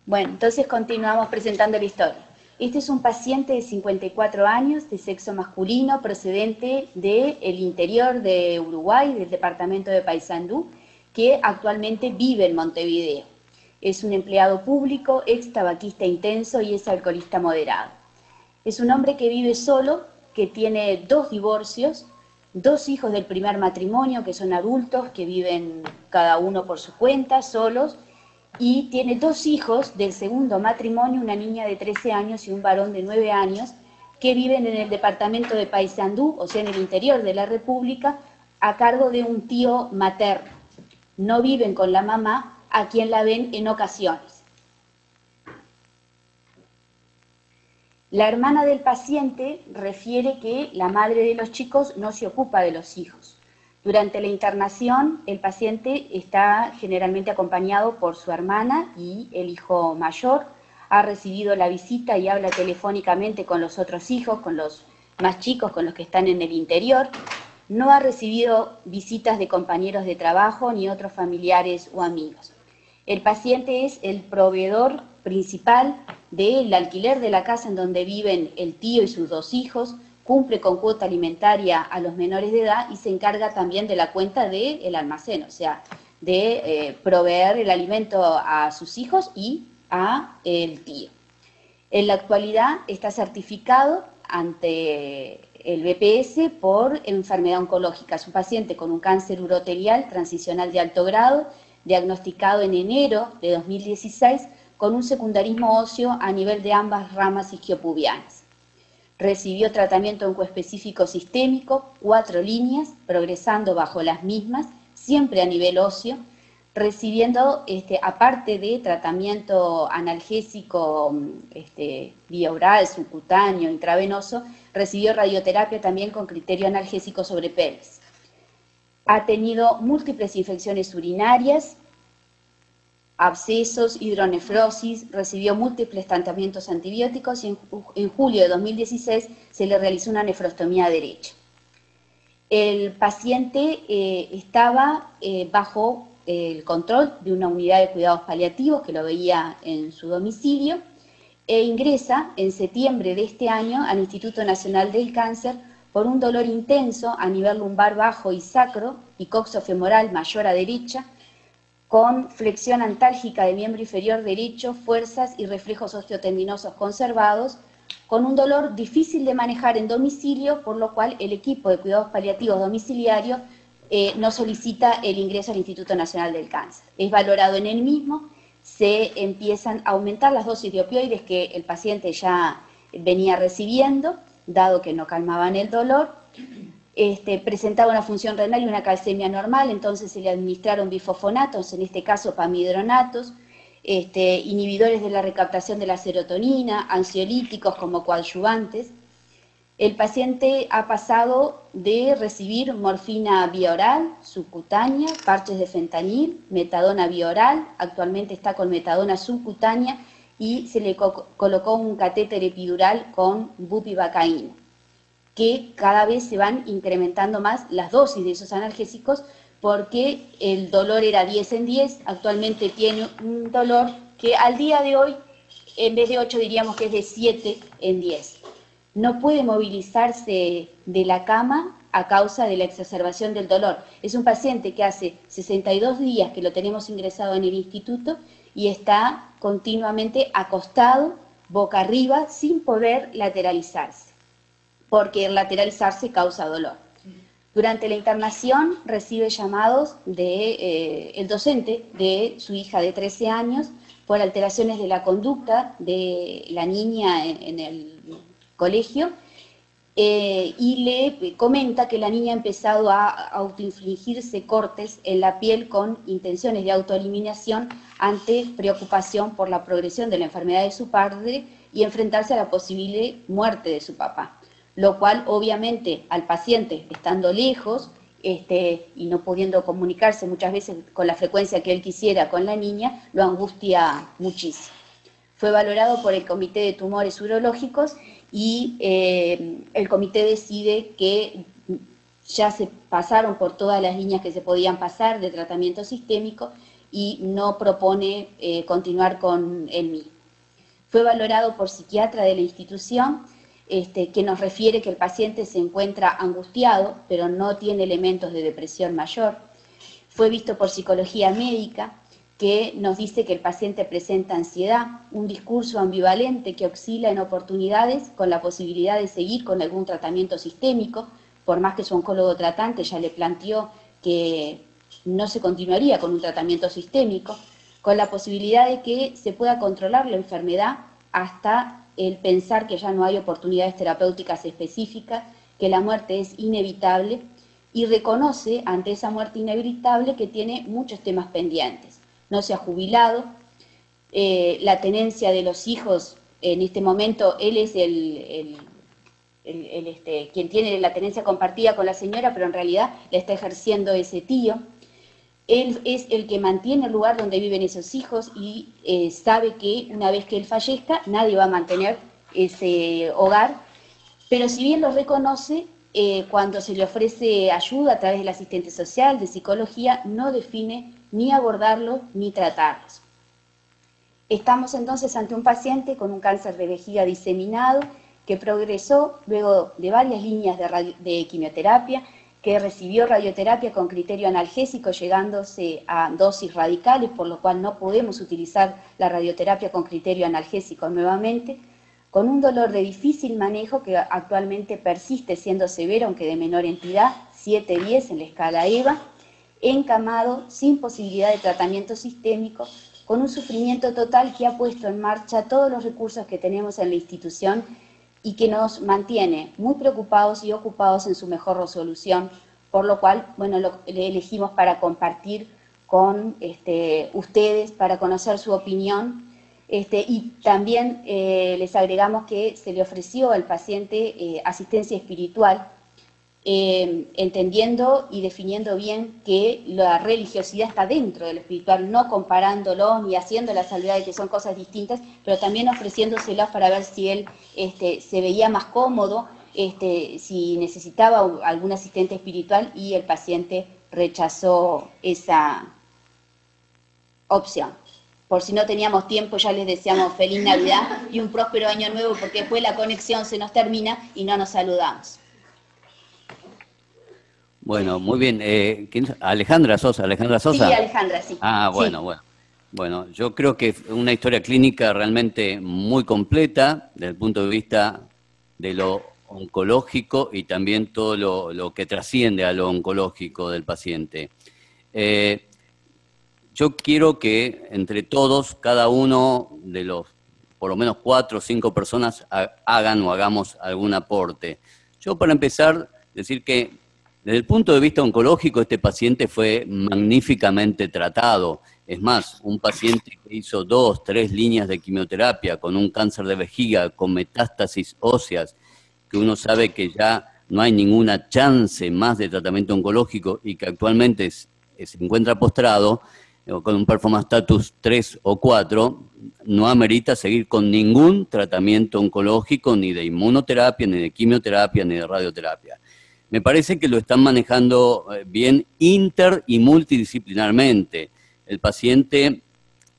Bueno, entonces continuamos presentando la historia. Este es un paciente de 54 años, de sexo masculino, procedente del interior de Uruguay, del departamento de Paysandú, que actualmente vive en Montevideo. Es un empleado público, ex tabaquista intenso y es alcoholista moderado. Es un hombre que vive solo, que tiene dos divorcios, dos hijos del primer matrimonio que son adultos, que viven cada uno por su cuenta, solos, y tiene dos hijos del segundo matrimonio, una niña de 13 años y un varón de 9 años, que viven en el departamento de Paysandú, o sea, en el interior de la República, a cargo de un tío materno. No viven con la mamá, a quien la ven en ocasiones. La hermana del paciente refiere que la madre de los chicos no se ocupa de los hijos. Durante la internación, el paciente está generalmente acompañado por su hermana y el hijo mayor. Ha recibido la visita y habla telefónicamente con los otros hijos, con los más chicos, con los que están en el interior. No ha recibido visitas de compañeros de trabajo ni otros familiares o amigos. El paciente es el proveedor principal del alquiler de la casa en donde viven el tío y sus dos hijos, cumple con cuota alimentaria a los menores de edad y se encarga también de la cuenta del almacén, o sea, de eh, proveer el alimento a sus hijos y a el tío. En la actualidad está certificado ante el BPS por enfermedad oncológica. Es un paciente con un cáncer urotelial transicional de alto grado, diagnosticado en enero de 2016 con un secundarismo óseo a nivel de ambas ramas isquiopubianas. Recibió tratamiento oncoespecífico sistémico, cuatro líneas, progresando bajo las mismas, siempre a nivel óseo, recibiendo, este, aparte de tratamiento analgésico este, vía oral, subcutáneo, intravenoso, recibió radioterapia también con criterio analgésico sobre peles. Ha tenido múltiples infecciones urinarias, abscesos, hidronefrosis, recibió múltiples tratamientos antibióticos y en, julio de 2016 se le realizó una nefrostomía derecha. El paciente eh, estaba eh, bajo el control de una unidad de cuidados paliativos que lo veía en su domicilio e ingresa en septiembre de este año al Instituto Nacional del Cáncer por un dolor intenso a nivel lumbar bajo y sacro y coxofemoral mayor a derecha, con flexión antálgica de miembro inferior derecho, fuerzas y reflejos osteotendinosos conservados, con un dolor difícil de manejar en domicilio, por lo cual el equipo de cuidados paliativos domiciliarios eh, no solicita el ingreso al Instituto Nacional del Cáncer. Es valorado en el mismo, se empiezan a aumentar las dosis de opioides que el paciente ya venía recibiendo, dado que no calmaban el dolor. Este, presentaba una función renal y una calcemia normal, entonces se le administraron bifosfonatos, en este caso pamidronatos, este, inhibidores de la recaptación de la serotonina, ansiolíticos como coadyuvantes. El paciente ha pasado de recibir morfina bioral, subcutánea, parches de fentanil, metadona bioral, actualmente está con metadona subcutánea y se le colocó un catéter epidural con bupivacaína, que cada vez se van incrementando más las dosis de esos analgésicos porque el dolor era 10 en 10, actualmente tiene un dolor que al día de hoy, en vez de 8 diríamos que es de 7 en 10. No puede movilizarse de la cama a causa de la exacerbación del dolor. Es un paciente que hace 62 días que lo tenemos ingresado en el instituto y está continuamente acostado, boca arriba, sin poder lateralizarse, porque lateralizarse causa dolor. Durante la internación recibe llamados del de, eh, docente de su hija de 13 años por alteraciones de la conducta de la niña en, el colegio eh, y le comenta que la niña ha empezado a autoinfligirse cortes en la piel con intenciones de autoeliminación ante preocupación por la progresión de la enfermedad de su padre y enfrentarse a la posible muerte de su papá lo cual obviamente al paciente estando lejos este, y no pudiendo comunicarse muchas veces con la frecuencia que él quisiera con la niña, lo angustia muchísimo. Fue valorado por el Comité de Tumores Urológicos y eh, el comité decide que ya se pasaron por todas las líneas que se podían pasar de tratamiento sistémico y no propone eh, continuar con el mismo. Fue valorado por psiquiatra de la institución este, que nos refiere que el paciente se encuentra angustiado, pero no tiene elementos de depresión mayor. Fue visto por psicología médica, que nos dice que el paciente presenta ansiedad, un discurso ambivalente que oscila en oportunidades con la posibilidad de seguir con algún tratamiento sistémico, por más que su oncólogo tratante ya le planteó que no se continuaría con un tratamiento sistémico, con la posibilidad de que se pueda controlar la enfermedad hasta el pensar que ya no hay oportunidades terapéuticas específicas, que la muerte es inevitable y reconoce ante esa muerte inevitable que tiene muchos temas pendientes. No se ha jubilado, eh, la tenencia de los hijos en este momento, él es el, este, quien tiene la tenencia compartida con la señora, pero en realidad la está ejerciendo ese tío. Él es el que mantiene el lugar donde viven esos hijos y eh, sabe que una vez que él fallezca nadie va a mantener ese hogar, pero si bien lo reconoce, eh, cuando se le ofrece ayuda a través del asistente social, de psicología, no define ni abordarlo ni tratarlos. Estamos entonces ante un paciente con un cáncer de vejiga diseminado que progresó luego de varias líneas de quimioterapia que recibió radioterapia con criterio analgésico llegándose a dosis radicales, por lo cual no podemos utilizar la radioterapia con criterio analgésico nuevamente, con un dolor de difícil manejo que actualmente persiste siendo severo, aunque de menor entidad, 7-10 en la escala EVA, encamado, sin posibilidad de tratamiento sistémico, con un sufrimiento total que ha puesto en marcha todos los recursos que tenemos en la institución y que nos mantiene muy preocupados y ocupados en su mejor resolución, por lo cual, bueno, le elegimos para compartir con este, ustedes, para conocer su opinión, este, y también eh, les agregamos que se le ofreció al paciente eh, asistencia espiritual eh, entendiendo y definiendo bien que la religiosidad está dentro del espiritual, no comparándolo ni haciendo la salvedad de que son cosas distintas, pero también ofreciéndoselas para ver si él este, se veía más cómodo, este, si necesitaba algún asistente espiritual y el paciente rechazó esa opción. Por si no teníamos tiempo, ya les deseamos feliz Navidad y un próspero año nuevo, porque después la conexión se nos termina y no nos saludamos. Bueno, muy bien. Eh, Alejandra Sosa, Alejandra Sosa. Sí, Alejandra, sí. Ah, bueno, bueno. Bueno, yo creo que es una historia clínica realmente muy completa desde el punto de vista de lo oncológico y también todo lo, que trasciende a lo oncológico del paciente. Eh, yo quiero que entre todos, cada uno de los, por lo menos cuatro o cinco personas, hagan o hagamos algún aporte. Yo para empezar, decir que desde el punto de vista oncológico, este paciente fue magníficamente tratado. Es más, un paciente que hizo dos, tres líneas de quimioterapia con un cáncer de vejiga, con metástasis óseas, que uno sabe que ya no hay ninguna chance más de tratamiento oncológico y que actualmente se encuentra postrado, eh, con un performance status 3 o 4, no amerita seguir con ningún tratamiento oncológico, ni de inmunoterapia, ni de quimioterapia, ni de radioterapia. Me parece que lo están manejando eh, bien inter y multidisciplinarmente. El paciente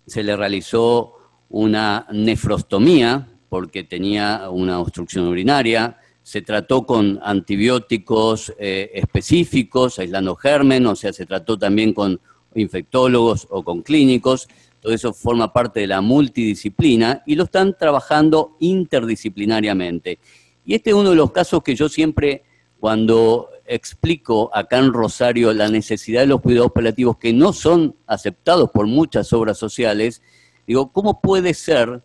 se le realizó una nefrostomía porque tenía una obstrucción urinaria, se trató con antibióticos eh, específicos, aislando germen, o sea, se trató también con infectólogos o con clínicos, todo eso forma parte de la multidisciplina y lo están trabajando interdisciplinariamente. Y este es uno de los casos que yo siempre, cuando explico acá en Rosario la necesidad de los cuidados paliativos que no son aceptados por muchas obras sociales, digo, ¿cómo puede ser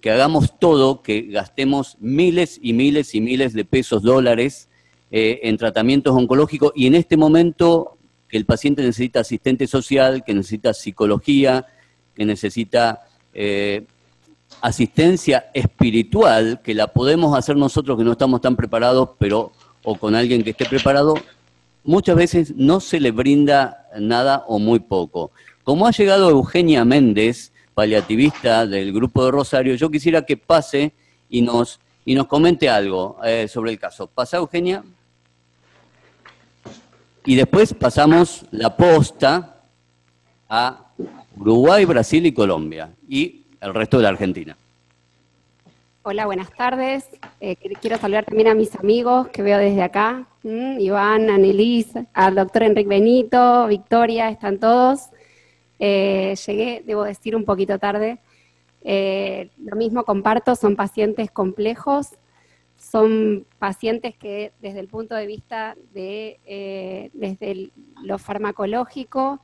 que hagamos todo, que gastemos miles y miles y miles de pesos, dólares eh, en tratamientos oncológicos y en este momento que el paciente necesita asistente social, que necesita psicología, que necesita eh, asistencia espiritual, que la podemos hacer nosotros que no estamos tan preparados, pero o con alguien que esté preparado, muchas veces no se le brinda nada o muy poco. Como ha llegado Eugenia Méndez, paliativista del Grupo de Rosario, yo quisiera que pase y nos, y nos comente algo eh, sobre el caso. ¿Pasa, Eugenia? Y después pasamos la posta a Uruguay, Brasil y Colombia, y el resto de la Argentina. Hola, buenas tardes. Eh, quiero saludar también a mis amigos que veo desde acá, Iván, Anelis, al doctor Enrique Benito, Victoria, están todos. Eh, llegué, debo decir, un poquito tarde. Eh, lo mismo comparto, son pacientes complejos, son pacientes que desde el punto de vista de desde lo farmacológico,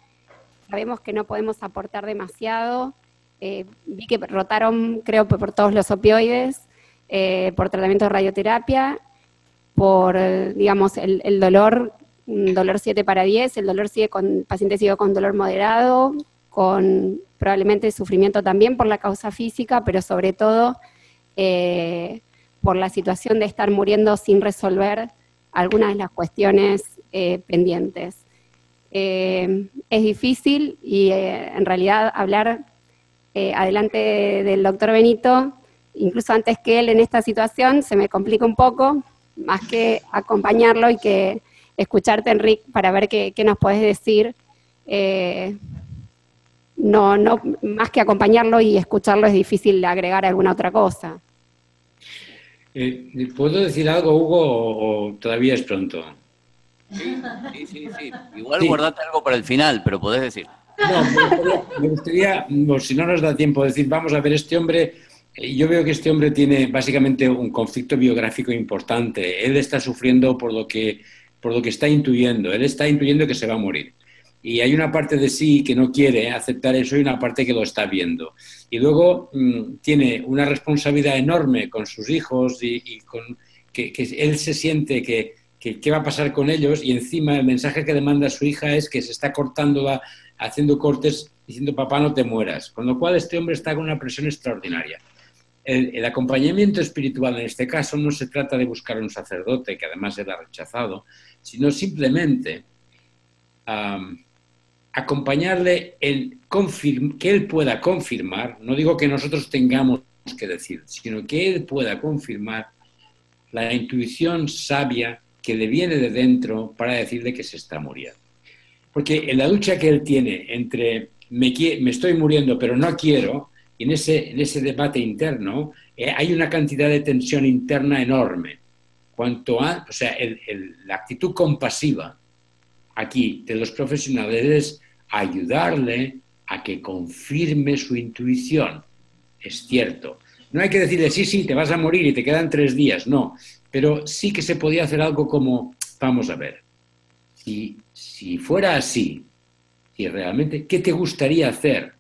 sabemos que no podemos aportar demasiado, eh, vi que rotaron, creo, por todos los opioides, eh, por tratamiento de radioterapia, por, digamos, el, dolor, dolor 7 para 10, el dolor sigue con, paciente sigue con dolor moderado, con probablemente sufrimiento también por la causa física, pero sobre todo eh, por la situación de estar muriendo sin resolver algunas de las cuestiones pendientes. es difícil y en realidad hablar eh, adelante del doctor Benito, incluso antes que él en esta situación, se me complica un poco, más que acompañarlo y que escucharte, Enrique, para ver qué, nos puedes decir. Eh, no, no, más que acompañarlo y escucharlo es difícil agregar alguna otra cosa. Eh, ¿Puedo decir algo, Hugo, o, todavía es pronto? Sí, sí, sí. Igual guardate algo para el final, pero podés decir. No, me gustaría, si no nos da tiempo, decir, vamos a ver, este hombre, eh, yo veo que este hombre tiene básicamente un conflicto biográfico importante. Él está sufriendo por lo que, por lo que está intuyendo. Él está intuyendo que se va a morir. Y hay una parte de sí que no quiere aceptar eso y una parte que lo está viendo. Y luego mm, tiene una responsabilidad enorme con sus hijos y, con que, él se siente que, qué va a pasar con ellos y encima el mensaje que le manda a su hija es que se está cortando la, haciendo cortes diciendo papá no te mueras, con lo cual este hombre está con una presión extraordinaria. El, acompañamiento espiritual en este caso no se trata de buscar un sacerdote que además era rechazado, sino simplemente acompañarle en que él pueda confirmar, no digo que nosotros tengamos que decir, sino que él pueda confirmar la intuición sabia que le viene de dentro para decirle que se está muriendo. Porque en la lucha que él tiene entre me, me estoy muriendo pero no quiero, y en ese, en ese debate interno eh, hay una cantidad de tensión interna enorme. Cuanto a, o sea, la actitud compasiva aquí de los profesionales es ayudarle a que confirme su intuición. Es cierto. No hay que decirle, sí, sí, te vas a morir y te quedan tres días, no. Pero sí que se podía hacer algo como, vamos a ver, si, si fuera así, si realmente, ¿qué te gustaría hacer?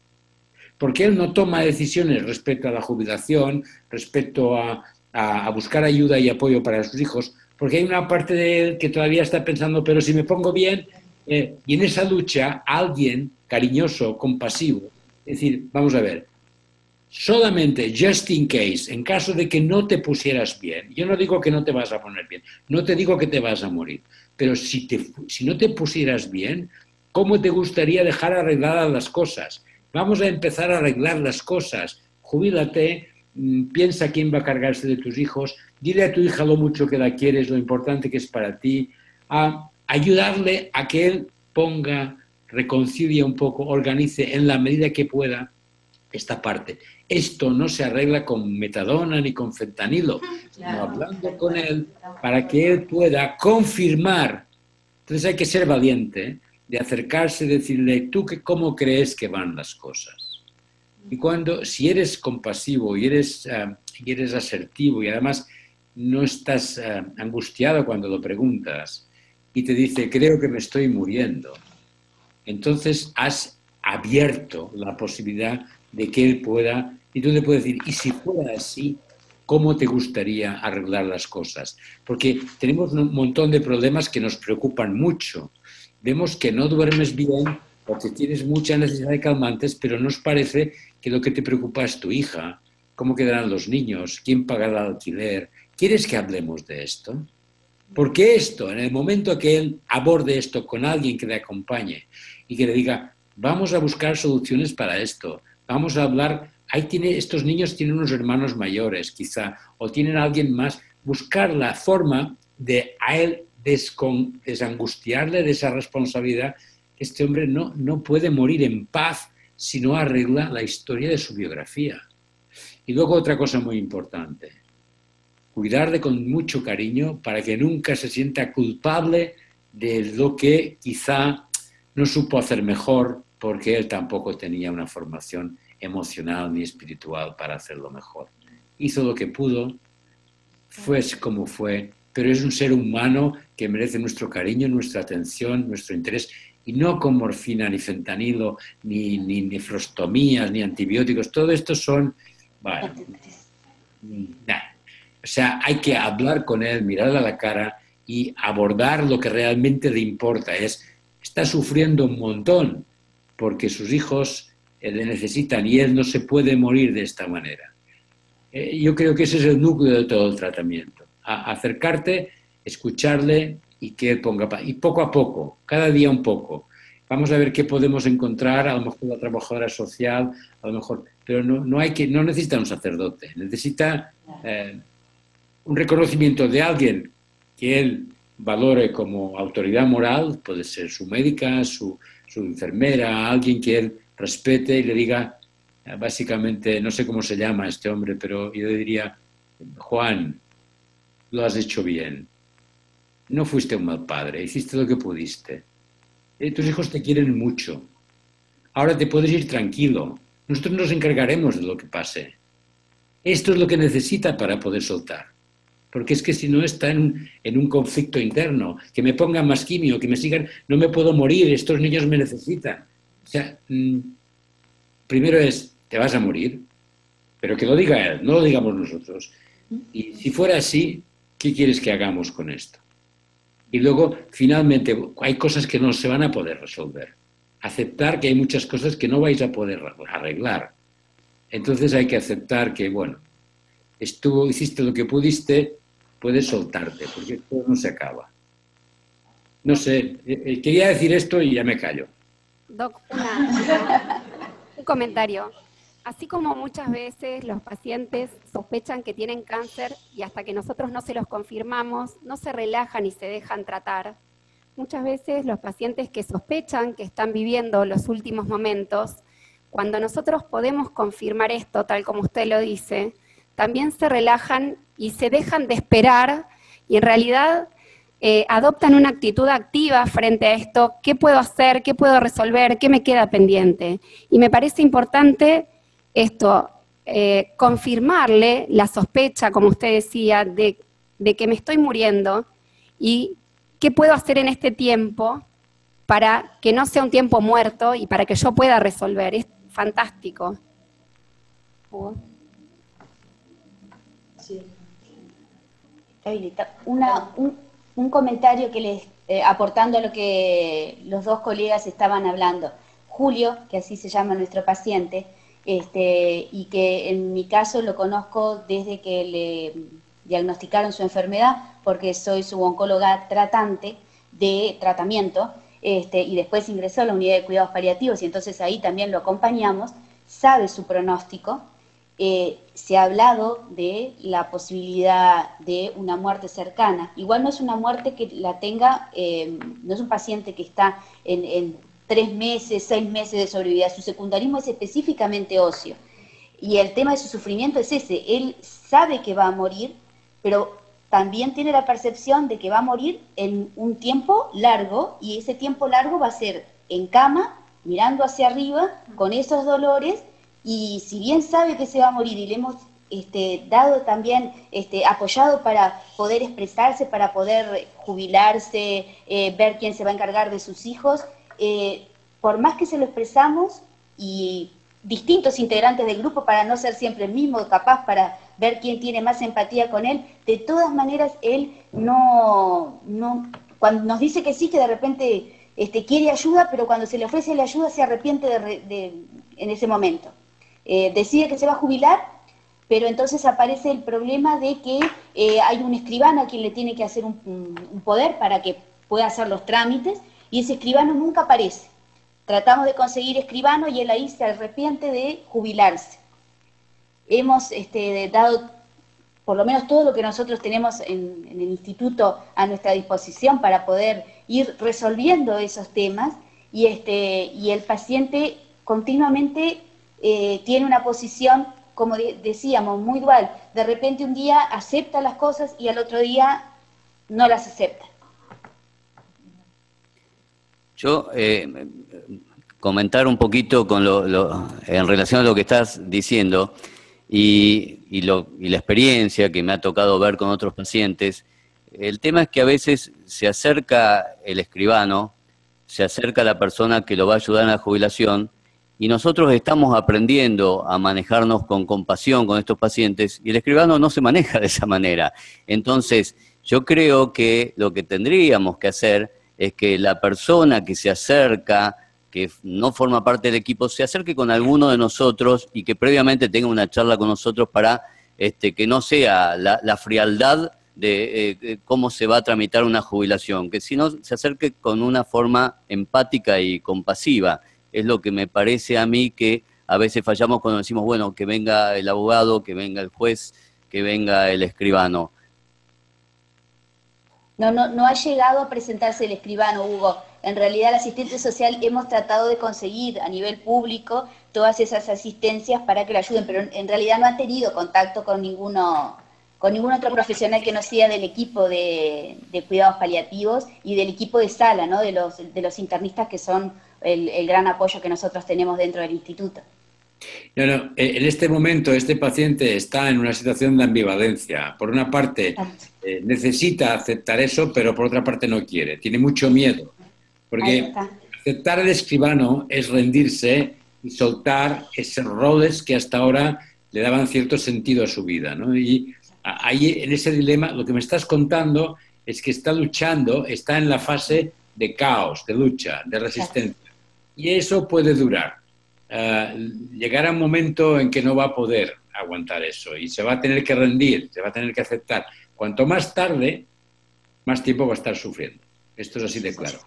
Porque él no toma decisiones respecto a la jubilación, respecto a, a, buscar ayuda y apoyo para sus hijos, porque hay una parte de él que todavía está pensando, pero si me pongo bien, eh, y en esa lucha alguien cariñoso, compasivo, es decir, vamos a ver, solamente just in case, en caso de que no te pusieras bien, yo no digo que no te vas a poner bien, no te digo que te vas a morir, pero si, te, si no te pusieras bien, ¿cómo te gustaría dejar arregladas las cosas? Vamos a empezar a arreglar las cosas, jubílate, mm, piensa quién va a cargarse de tus hijos, dile a tu hija lo mucho que la quieres, lo importante que es para ti, ayudarle a que él ponga, reconcilie un poco, organice en la medida que pueda esta parte. Esto no se arregla con metadona ni con fentanilo, sino hablando con él para que él pueda confirmar. Entonces hay que ser valiente de acercarse y decirle, ¿tú que, cómo crees que van las cosas? Y cuando, si eres compasivo y eres, uh, y eres asertivo y además no estás uh, angustiado cuando lo preguntas y te dice, creo que me estoy muriendo, entonces has abierto la posibilidad de que él pueda y tú le puedes decir, y si fuera así, ¿cómo te gustaría arreglar las cosas? Porque tenemos un montón de problemas que nos preocupan mucho. Vemos que no duermes bien porque tienes mucha necesidad de calmantes, pero nos parece que lo que te preocupa es tu hija, cómo quedarán los niños, quién pagará el alquiler. ¿Quieres que hablemos de esto? Porque esto, en el momento que él aborde esto con alguien que le acompañe y que le diga, vamos a buscar soluciones para esto, vamos a hablar ahí tiene, estos niños tienen unos hermanos mayores, quizá, o tienen alguien más, buscar la forma de a él desangustiarle de esa responsabilidad, este hombre no, no puede morir en paz si no arregla la historia de su biografía. Y luego otra cosa muy importante, cuidarle con mucho cariño para que nunca se sienta culpable de lo que quizá no supo hacer mejor porque él tampoco tenía una formación emocional ni espiritual para hacerlo mejor. Hizo lo que pudo, fue como fue, pero es un ser humano que merece nuestro cariño, nuestra atención, nuestro interés, y no con morfina, ni fentanilo, ni, ni nefrostomías, ni antibióticos. Todo esto son... Bueno, O sea, hay que hablar con él, mirarle a la cara y abordar lo que realmente le importa. Es, está sufriendo un montón porque sus hijos le necesitan y él no se puede morir de esta manera. Eh, yo creo que ese es el núcleo de todo el tratamiento. acercarte, escucharle y que él ponga paz. Y poco a poco, cada día un poco. Vamos a ver qué podemos encontrar, a lo mejor la trabajadora social, a lo mejor, pero no, no hay que, no necesita un sacerdote, necesita eh, un reconocimiento de alguien que él valore como autoridad moral, puede ser su médica, su, su enfermera, alguien que él respete y le diga, eh, básicamente, no sé cómo se llama este hombre, pero yo le diría, Juan, lo has hecho bien. No fuiste un mal padre, hiciste lo que pudiste. Eh, tus hijos te quieren mucho. Ahora te puedes ir tranquilo. Nosotros nos encargaremos de lo que pase. Esto es lo que necesita para poder soltar. Porque es que si no está en un, en un conflicto interno, que me pongan más quimio, que me sigan, no me puedo morir, estos niños me necesitan. O sea, mm, primero es, te vas a morir, pero que lo diga él, no lo digamos nosotros. Y si fuera así, ¿qué quieres que hagamos con esto? Y luego, finalmente, hay cosas que no se van a poder resolver. Aceptar que hay muchas cosas que no vais a poder arreglar. Entonces hay que aceptar que, bueno, estuvo, hiciste lo que pudiste, puedes soltarte, porque esto no se acaba. No sé, eh, eh, quería decir esto y ya me callo. Doc, un comentario. Así como muchas veces los pacientes sospechan que tienen cáncer y hasta que nosotros no se los confirmamos, no se relajan y se dejan tratar, muchas veces los pacientes que sospechan que están viviendo los últimos momentos, cuando nosotros podemos confirmar esto, tal como usted lo dice, también se relajan y se dejan de esperar y en realidad eh, adoptan una actitud activa frente a esto, qué puedo hacer, qué puedo resolver, qué me queda pendiente. Y me parece importante esto, eh, confirmarle la sospecha, como usted decía, de, que me estoy muriendo y qué puedo hacer en este tiempo para que no sea un tiempo muerto y para que yo pueda resolver. Es fantástico. Una, un, comentario que les, eh, aportando a lo que los dos colegas estaban hablando. Julio, que así se llama nuestro paciente, este, y que en mi caso lo conozco desde que le diagnosticaron su enfermedad, porque soy su oncóloga tratante de tratamiento, este, y después ingresó a la unidad de cuidados paliativos, y entonces ahí también lo acompañamos, sabe su pronóstico, eh, se ha hablado de la posibilidad de una muerte cercana. Igual no es una muerte que la tenga, eh, no es un paciente que está en, tres meses, seis meses de sobrevida, su secundarismo es específicamente óseo. Y el tema de su sufrimiento es ese, él sabe que va a morir, pero también tiene la percepción de que va a morir en un tiempo largo y ese tiempo largo va a ser en cama, mirando hacia arriba, con esos dolores y si bien sabe que se va a morir y le hemos este, dado también, este, apoyado para poder expresarse, para poder jubilarse, eh, ver quién se va a encargar de sus hijos, eh, por más que se lo expresamos y distintos integrantes del grupo para no ser siempre el mismo, capaz para ver quién tiene más empatía con él, de todas maneras él no, no cuando nos dice que sí, que de repente este, quiere ayuda, pero cuando se le ofrece la ayuda se arrepiente de, en ese momento. Eh, decide que se va a jubilar, pero entonces aparece el problema de que eh, hay un escribano a quien le tiene que hacer un, poder para que pueda hacer los trámites, y ese escribano nunca aparece. Tratamos de conseguir escribano y él ahí se arrepiente de jubilarse. Hemos este, dado por lo menos todo lo que nosotros tenemos en, en, el instituto a nuestra disposición para poder ir resolviendo esos temas y, este, y el paciente continuamente eh, tiene una posición, como decíamos, muy dual. De repente un día acepta las cosas y al otro día no las acepta. Yo eh, comentar un poquito con lo, en relación a lo que estás diciendo y, y, lo, y la experiencia que me ha tocado ver con otros pacientes. El tema es que a veces se acerca el escribano, se acerca la persona que lo va a ayudar en la jubilación y nosotros estamos aprendiendo a manejarnos con compasión con estos pacientes y el escribano no se maneja de esa manera. Entonces, yo creo que lo que tendríamos que hacer es que la persona que se acerca, que no forma parte del equipo, se acerque con alguno de nosotros y que previamente tenga una charla con nosotros para este, que no sea la, frialdad de eh, cómo se va a tramitar una jubilación, que sino se acerque con una forma empática y compasiva es lo que me parece a mí que a veces fallamos cuando decimos, bueno, que venga el abogado, que venga el juez, que venga el escribano. No, no, no ha llegado a presentarse el escribano, Hugo. En realidad, el asistente social hemos tratado de conseguir a nivel público todas esas asistencias para que le ayuden, pero en realidad no ha tenido contacto con ninguno, con ningún otro profesional que no sea del equipo de, de cuidados paliativos y del equipo de sala, ¿no? de, los, de los internistas que son el, gran apoyo que nosotros tenemos dentro del instituto. No, no, eh, en este momento este paciente está en una situación de ambivalencia. Por una parte, eh, necesita aceptar eso, pero por otra parte no quiere. Tiene mucho miedo. Porque aceptar el escribano es rendirse y soltar esos roles que hasta ahora le daban cierto sentido a su vida. ¿no? Y ahí, en ese dilema, lo que me estás contando es que está luchando, está en la fase de caos, de lucha, de resistencia. Y eso puede durar. Uh, llegará un momento en que no va a poder aguantar eso y se va a tener que rendir, se va a tener que aceptar. Cuanto más tarde, más tiempo va a estar sufriendo. Esto es así de claro.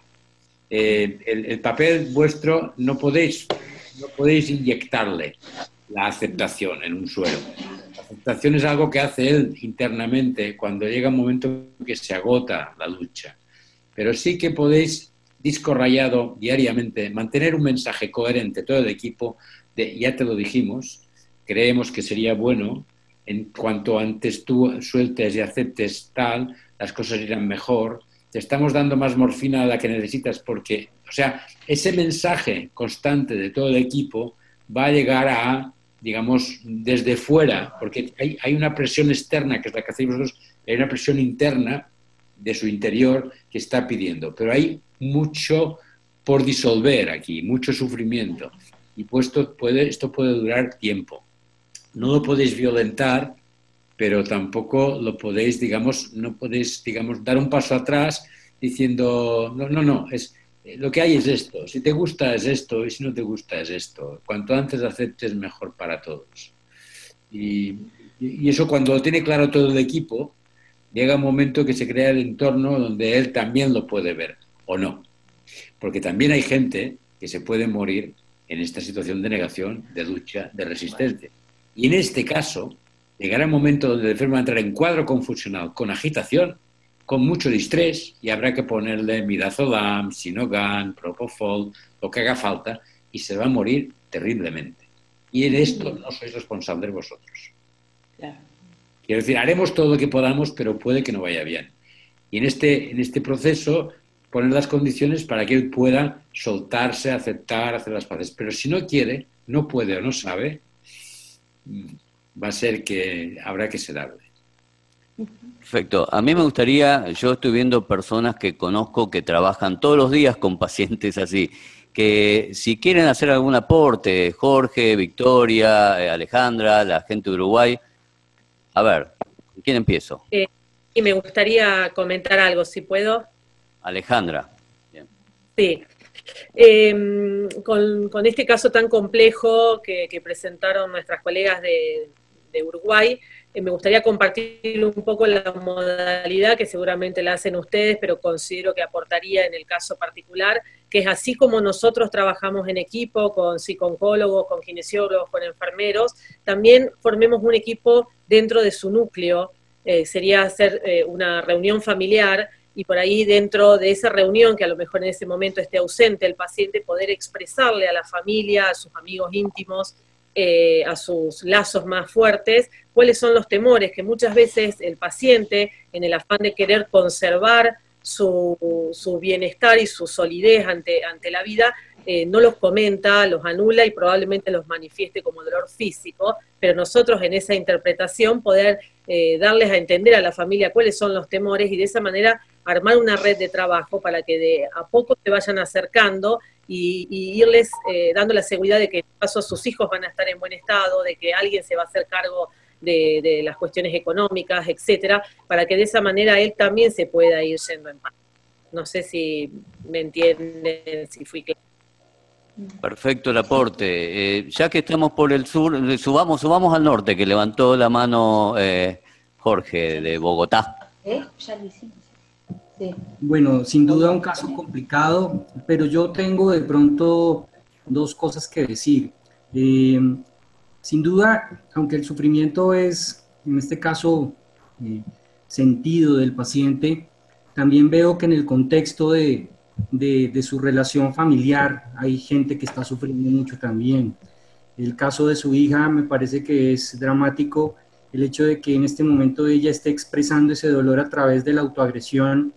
Eh, el, papel vuestro no podéis, no podéis inyectarle la aceptación en un suelo. La aceptación es algo que hace él internamente cuando llega un momento en que se agota la lucha. Pero sí que podéis disco rayado diariamente, mantener un mensaje coherente todo el equipo, de, ya te lo dijimos, creemos que sería bueno, en cuanto antes tú sueltes y aceptes tal, las cosas irán mejor, te estamos dando más morfina a la que necesitas porque, o sea, ese mensaje constante de todo el equipo va a llegar a, digamos, desde fuera, porque hay, hay una presión externa, que es la que hacéis vosotros, hay una presión interna de su interior que está pidiendo, pero hay mucho por disolver aquí, mucho sufrimiento, y puesto puede, esto puede durar tiempo. No lo podéis violentar, pero tampoco lo podéis, digamos, no podéis, digamos, dar un paso atrás diciendo, no, no, no, es, lo que hay es esto, si te gusta es esto y si no te gusta es esto. Cuanto antes aceptes, mejor para todos. Y, y eso cuando lo tiene claro todo el equipo, llega un momento que se crea el entorno donde él también lo puede ver, o no. Porque también hay gente que se puede morir en esta situación de negación, de lucha, de resistencia. Y en este caso, llegará un momento donde el enfermo va a entrar en cuadro confusional, con agitación, con mucho distrés, y habrá que ponerle midazolam, sinogan, propofol, lo que haga falta, y se va a morir terriblemente. Y en esto no sois responsables vosotros. Quiero decir, haremos todo lo que podamos, pero puede que no vaya bien. Y en este, en este proceso poner las condiciones para que él pueda soltarse, aceptar, hacer las paces. Pero si no quiere, no puede o no sabe, va a ser que habrá que sedarle. Perfecto. A mí me gustaría, yo estoy viendo personas que conozco que trabajan todos los días con pacientes así, que si quieren hacer algún aporte, Jorge, Victoria, eh, Alejandra, la gente de Uruguay, a ver, ¿quién empiezo? Eh, y me gustaría comentar algo, si puedo. Alejandra. Sí. Em, con, este caso tan complejo que, presentaron nuestras colegas de, Uruguay, eh, me gustaría compartir un poco la modalidad que seguramente la hacen ustedes, pero considero que aportaría en el caso particular, que es así como nosotros trabajamos en equipo con psicólogos, con kinesiólogos, con enfermeros, también formemos un equipo dentro de su núcleo, eh, sería hacer eh, una reunión familiar y por ahí dentro de esa reunión, que a lo mejor en ese momento esté ausente el paciente, poder expresarle a la familia, a sus amigos íntimos, eh, a sus lazos más fuertes, cuáles son los temores que muchas veces el paciente, en el afán de querer conservar su, su bienestar y su solidez ante, ante la vida, eh, no los comenta, los anula y probablemente los manifieste como dolor físico, pero nosotros en esa interpretación poder eh, darles a entender a la familia cuáles son los temores y de esa manera armar una red de trabajo para que de a poco se vayan acercando y, irles eh, dando la seguridad de que en caso sus hijos van a estar en buen estado, de que alguien se va a hacer cargo de, de las cuestiones económicas, etcétera, para que de esa manera él también se pueda ir yendo en paz. No sé si me entienden, si fui claro. Perfecto el aporte. Eh, ya que estamos por el sur, eh, subamos, subamos al norte, que levantó la mano eh, Jorge de Bogotá. Bueno, sin duda un caso complicado, pero yo tengo de pronto dos cosas que decir. sin duda, aunque el sufrimiento es, en este caso, sentido del paciente, también veo que en el contexto de, de, su relación familiar. Hay gente que está sufriendo mucho también. El caso de su hija me parece que es dramático el hecho de que en este momento ella esté expresando ese dolor a través de la autoagresión,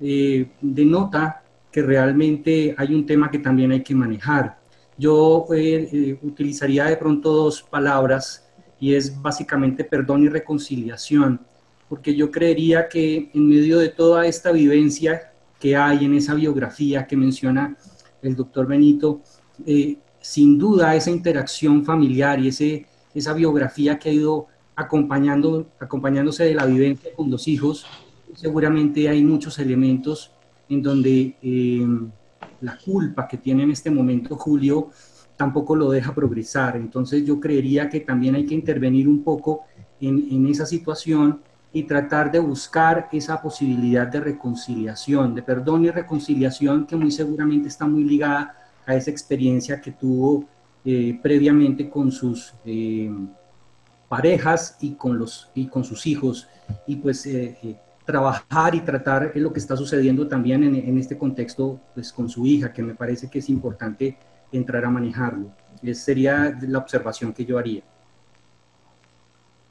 eh, denota que realmente hay un tema que también hay que manejar. Yo eh, eh, utilizaría de pronto dos palabras y es básicamente perdón y reconciliación, porque yo creería que en medio de toda esta vivencia que hay en esa biografía que menciona el doctor Benito, eh, sin duda esa interacción familiar y ese, esa biografía que ha ido acompañando, acompañándose de la vivencia con los hijos, seguramente hay muchos elementos en donde eh, la culpa que tiene en este momento Julio tampoco lo deja progresar. Entonces yo creería que también hay que intervenir un poco en, en esa situación y tratar de buscar esa posibilidad de reconciliación, de perdón y reconciliación que muy seguramente está muy ligada a esa experiencia que tuvo eh, previamente con sus eh, parejas y con, los, y con sus hijos. Y pues trabajar y tratar lo que está sucediendo también en, en, este contexto pues, con su hija, que me parece que es importante entrar a manejarlo. Esa sería la observación que yo haría.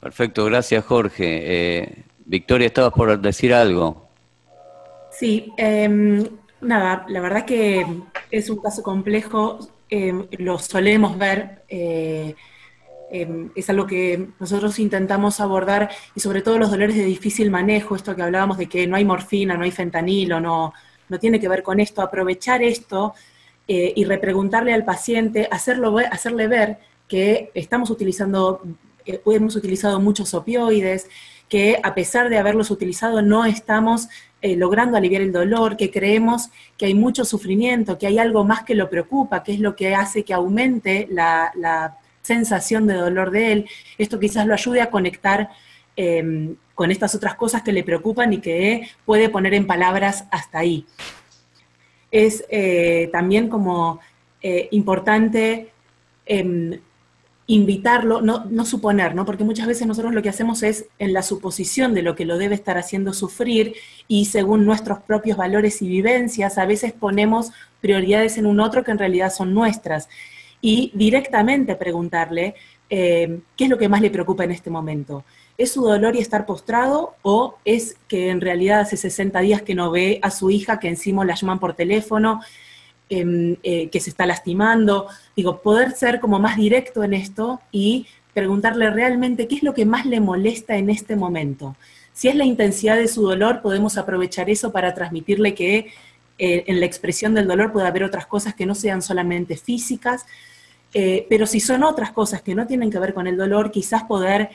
Perfecto, gracias Jorge. Eh, Victoria, estabas por decir algo. Sí, em, nada, la verdad que es un caso complejo, em, lo solemos ver, em, es algo que nosotros intentamos abordar y sobre todo los dolores de difícil manejo, esto que hablábamos de que no hay morfina, no hay fentanilo, no, no tiene que ver con esto, aprovechar esto eh, y repreguntarle al paciente, hacerlo, hacerle ver que estamos utilizando, eh, hemos utilizado muchos opioides, que a pesar de haberlos utilizado no estamos eh, logrando aliviar el dolor, que creemos que hay mucho sufrimiento, que hay algo más que lo preocupa, que es lo que hace que aumente la, sensación de dolor de él. Esto quizás lo ayude a conectar em, con estas otras cosas que le preocupan y que puede poner en palabras hasta ahí. Es eh, también como eh, importante em, invitarlo, no, no, suponer, ¿no? Porque muchas veces nosotros lo que hacemos es en la suposición de lo que lo debe estar haciendo sufrir y según nuestros propios valores y vivencias, a veces ponemos prioridades en un otro que en realidad son nuestras. Y directamente preguntarle eh, qué es lo que más le preocupa en este momento. ¿Es su dolor y estar postrado o es que en realidad hace 60 días que no ve a su hija, que encima la llaman por teléfono, Em, eh, que se está lastimando. Digo, poder ser como más directo en esto y preguntarle realmente qué es lo que más le molesta en este momento. Si es la intensidad de su dolor, podemos aprovechar eso para transmitirle que eh, en la expresión del dolor puede haber otras cosas que no sean solamente físicas, eh, pero si son otras cosas que no tienen que ver con el dolor, quizás poder,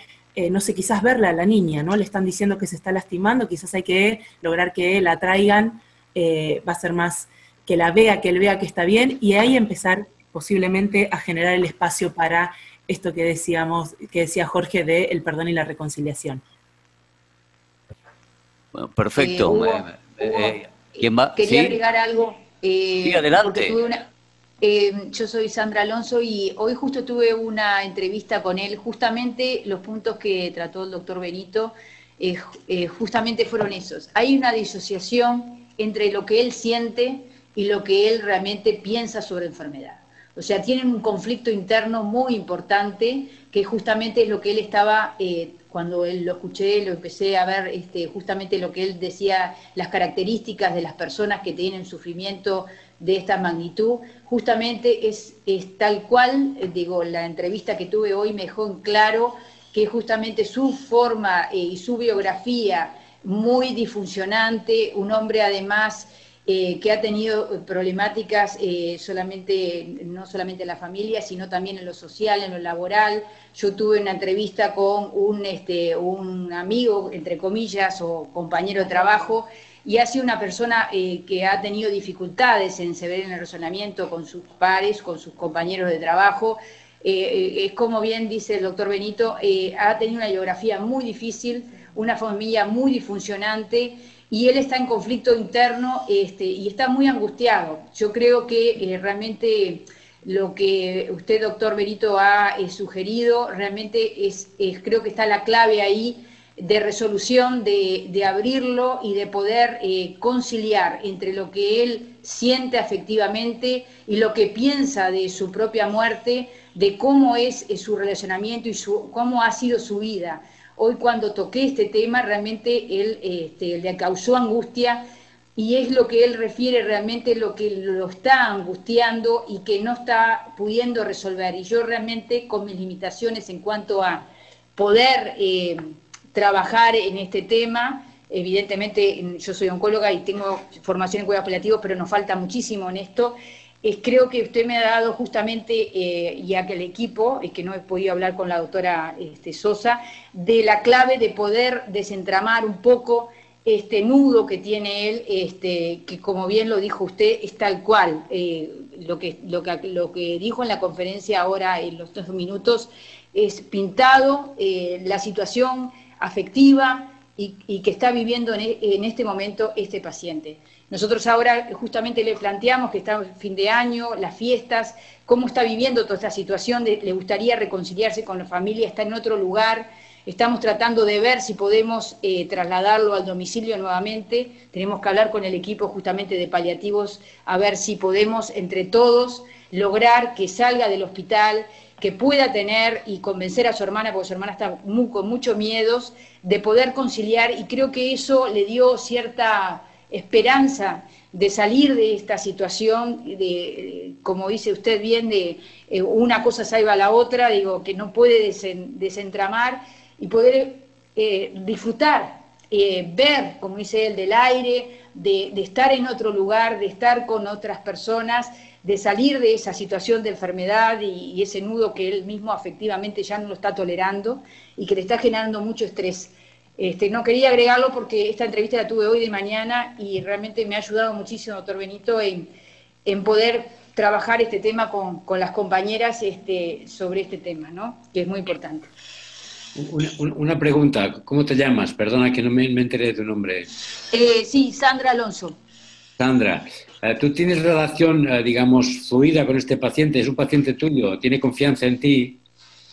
no sé, quizás verla a la niña, ¿no? Le están diciendo que se está lastimando, quizás hay que lograr que la traigan, va a ser más que la vea, que él vea que está bien, y ahí empezar posiblemente a generar el espacio para esto que decíamos, que decía Jorge de el perdón y la reconciliación. Bueno, perfecto. Eh, eh, eh, quería agregar algo. sí, adelante. Yo soy Sandra Alonso y hoy justo tuve una entrevista con él. Justamente los puntos que trató el doctor Benito justamente fueron esos. Hay una disociación entre lo que él siente y lo que él realmente piensa sobre enfermedad. O sea, tienen un conflicto interno muy importante que justamente es lo que él estaba, eh, cuando él lo escuché, lo empecé a ver, este, justamente lo que él decía, las características de las personas que tienen sufrimiento de esta magnitud, justamente es, es tal cual, eh, digo, la entrevista que tuve hoy me dejó en claro que justamente su forma eh, y su biografía muy disfuncionante, un hombre además eh, que ha tenido problemáticas solamente, no solamente en la familia, sino también en lo social, en lo laboral. Yo tuve una entrevista con un, este, un amigo, entre comillas, o compañero de trabajo, y ha sido una persona eh, que ha tenido dificultades en se en el razonamiento con sus pares, con sus compañeros de trabajo. es como bien dice el doctor Benito, ha tenido una biografía muy difícil, una familia muy disfuncionante y él está en conflicto interno este, y está muy angustiado. Yo creo que eh, realmente lo que usted, doctor Berito, ha eh, sugerido, realmente es, creo que está la clave ahí de resolución, de, abrirlo y de poder eh, conciliar entre lo que él siente afectivamente y lo que piensa de su propia muerte, de cómo es su relacionamiento y su, cómo ha sido su vida. Hoy cuando toqué este tema, realmente él este, le causó angustia y es lo que él refiere realmente lo que lo está angustiando y que no está pudiendo resolver. Y yo realmente con mis limitaciones en cuanto a poder eh, trabajar en este tema, evidentemente yo soy oncóloga y tengo formación en cuidados paliativos, pero nos falta muchísimo en esto creo que usted me ha dado justamente, eh, ya que el equipo, es que no he podido hablar con la doctora este, Sosa, de la clave de poder desentramar un poco este nudo que tiene él, este, que como bien lo dijo usted, es tal cual. Eh, lo, que, lo, que, lo que dijo en la conferencia ahora en los dos minutos es pintado eh, la situación afectiva y, que está viviendo en, en este momento este paciente. Nosotros ahora justamente le planteamos que está fin de año, las fiestas, cómo está viviendo toda esta situación, le gustaría reconciliarse con la familia, está en otro lugar, estamos tratando de ver si podemos eh, trasladarlo al domicilio nuevamente, tenemos que hablar con el equipo justamente de paliativos a ver si podemos entre todos lograr que salga del hospital, que pueda tener y convencer a su hermana, porque su hermana está con muchos miedos, de poder conciliar y creo que eso le dio cierta esperanza de salir de esta situación, de, como dice usted bien, de eh, una cosa salva a la otra, digo, que no puede desentramar y poder eh, disfrutar, eh, ver, como dice él, del aire, de, estar en otro lugar, de estar con otras personas, de salir de esa situación de enfermedad y, ese nudo que él mismo afectivamente ya no lo está tolerando y que le está generando mucho estrés. Este, no quería agregarlo porque esta entrevista la tuve hoy de mañana y realmente me ha ayudado muchísimo, doctor Benito, en, poder trabajar este tema con, las compañeras este, sobre este tema, ¿no? que es muy importante. Una, pregunta, ¿cómo te llamas? Perdona que no me, enteré de tu nombre. Eh, sí, Sandra Alonso. Sandra, ¿tú tienes relación, eh, digamos, fluida con este paciente? ¿Es un paciente tuyo? ¿Tiene confianza en ti?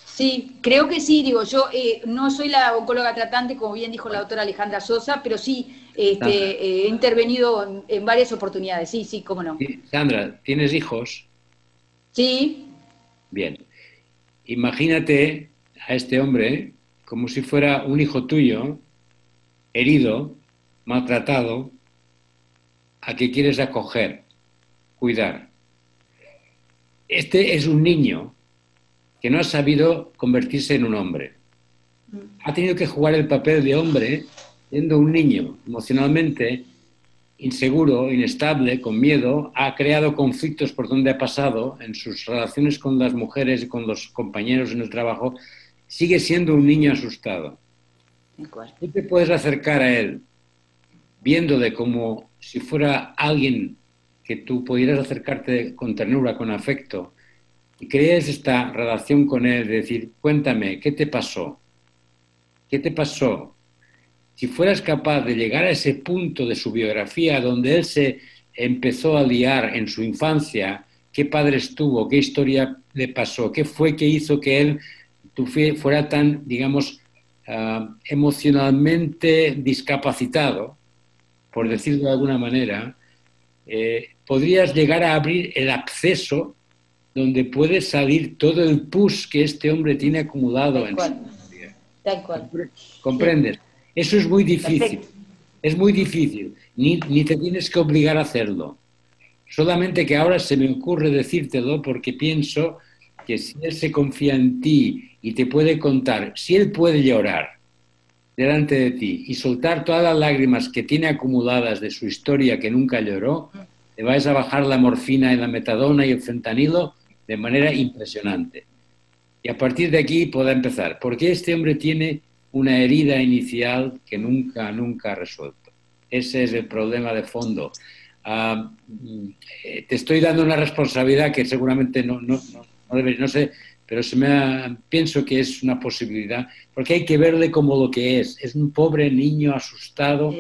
Sí, creo que sí, digo, yo no soy la oncóloga tratante, como bien dijo la doctora Alejandra Sosa, pero sí este, he intervenido en, varias oportunidades, sí, sí, cómo no. Sandra, ¿tienes hijos? Sí. Bien, imagínate a este hombre como si fuera un hijo tuyo, herido, maltratado, a que quieres acoger, cuidar. Este es un niño que no ha sabido convertirse en un hombre. Ha tenido que jugar el papel de hombre siendo un niño emocionalmente inseguro, inestable, con miedo, ha creado conflictos por donde ha pasado en sus relaciones con las mujeres y con los compañeros en el trabajo sigue siendo un niño asustado. Tú te puedes acercar a él viéndole como si fuera alguien que tú pudieras acercarte con ternura, con afecto, y crees esta relación con él, de decir, cuéntame, ¿qué te pasó? ¿Qué te pasó? Si fueras capaz de llegar a ese punto de su biografía donde él se empezó a liar en su infancia, qué padres tuvo, qué historia le pasó, qué fue que hizo que él fuera tan, digamos, ah, emocionalmente discapacitado, por decirlo de alguna manera, eh, podrías llegar a abrir el acceso donde puede salir todo el pus que este hombre tiene acumulado en su vida. Tal cual. ¿Comprendes? Eso es muy difícil. Es muy difícil. Ni, ni, te tienes que obligar a hacerlo. Solamente que ahora se me ocurre decírtelo porque pienso que si él se confía en ti y te puede contar, si él puede llorar delante de ti y soltar todas las lágrimas que tiene acumuladas de su historia que nunca lloró, te vas a bajar la morfina y la metadona y el fentanilo de manera impresionante. Y a partir de aquí pueda empezar, porque este hombre tiene una herida inicial que nunca, nunca ha resuelto. Ese es el problema de fondo. Ah, mm, eh, te estoy dando una responsabilidad que seguramente no, no, no, no sé, pero se me pienso que es una posibilidad, porque hay que verle como lo que es. Es un pobre niño asustado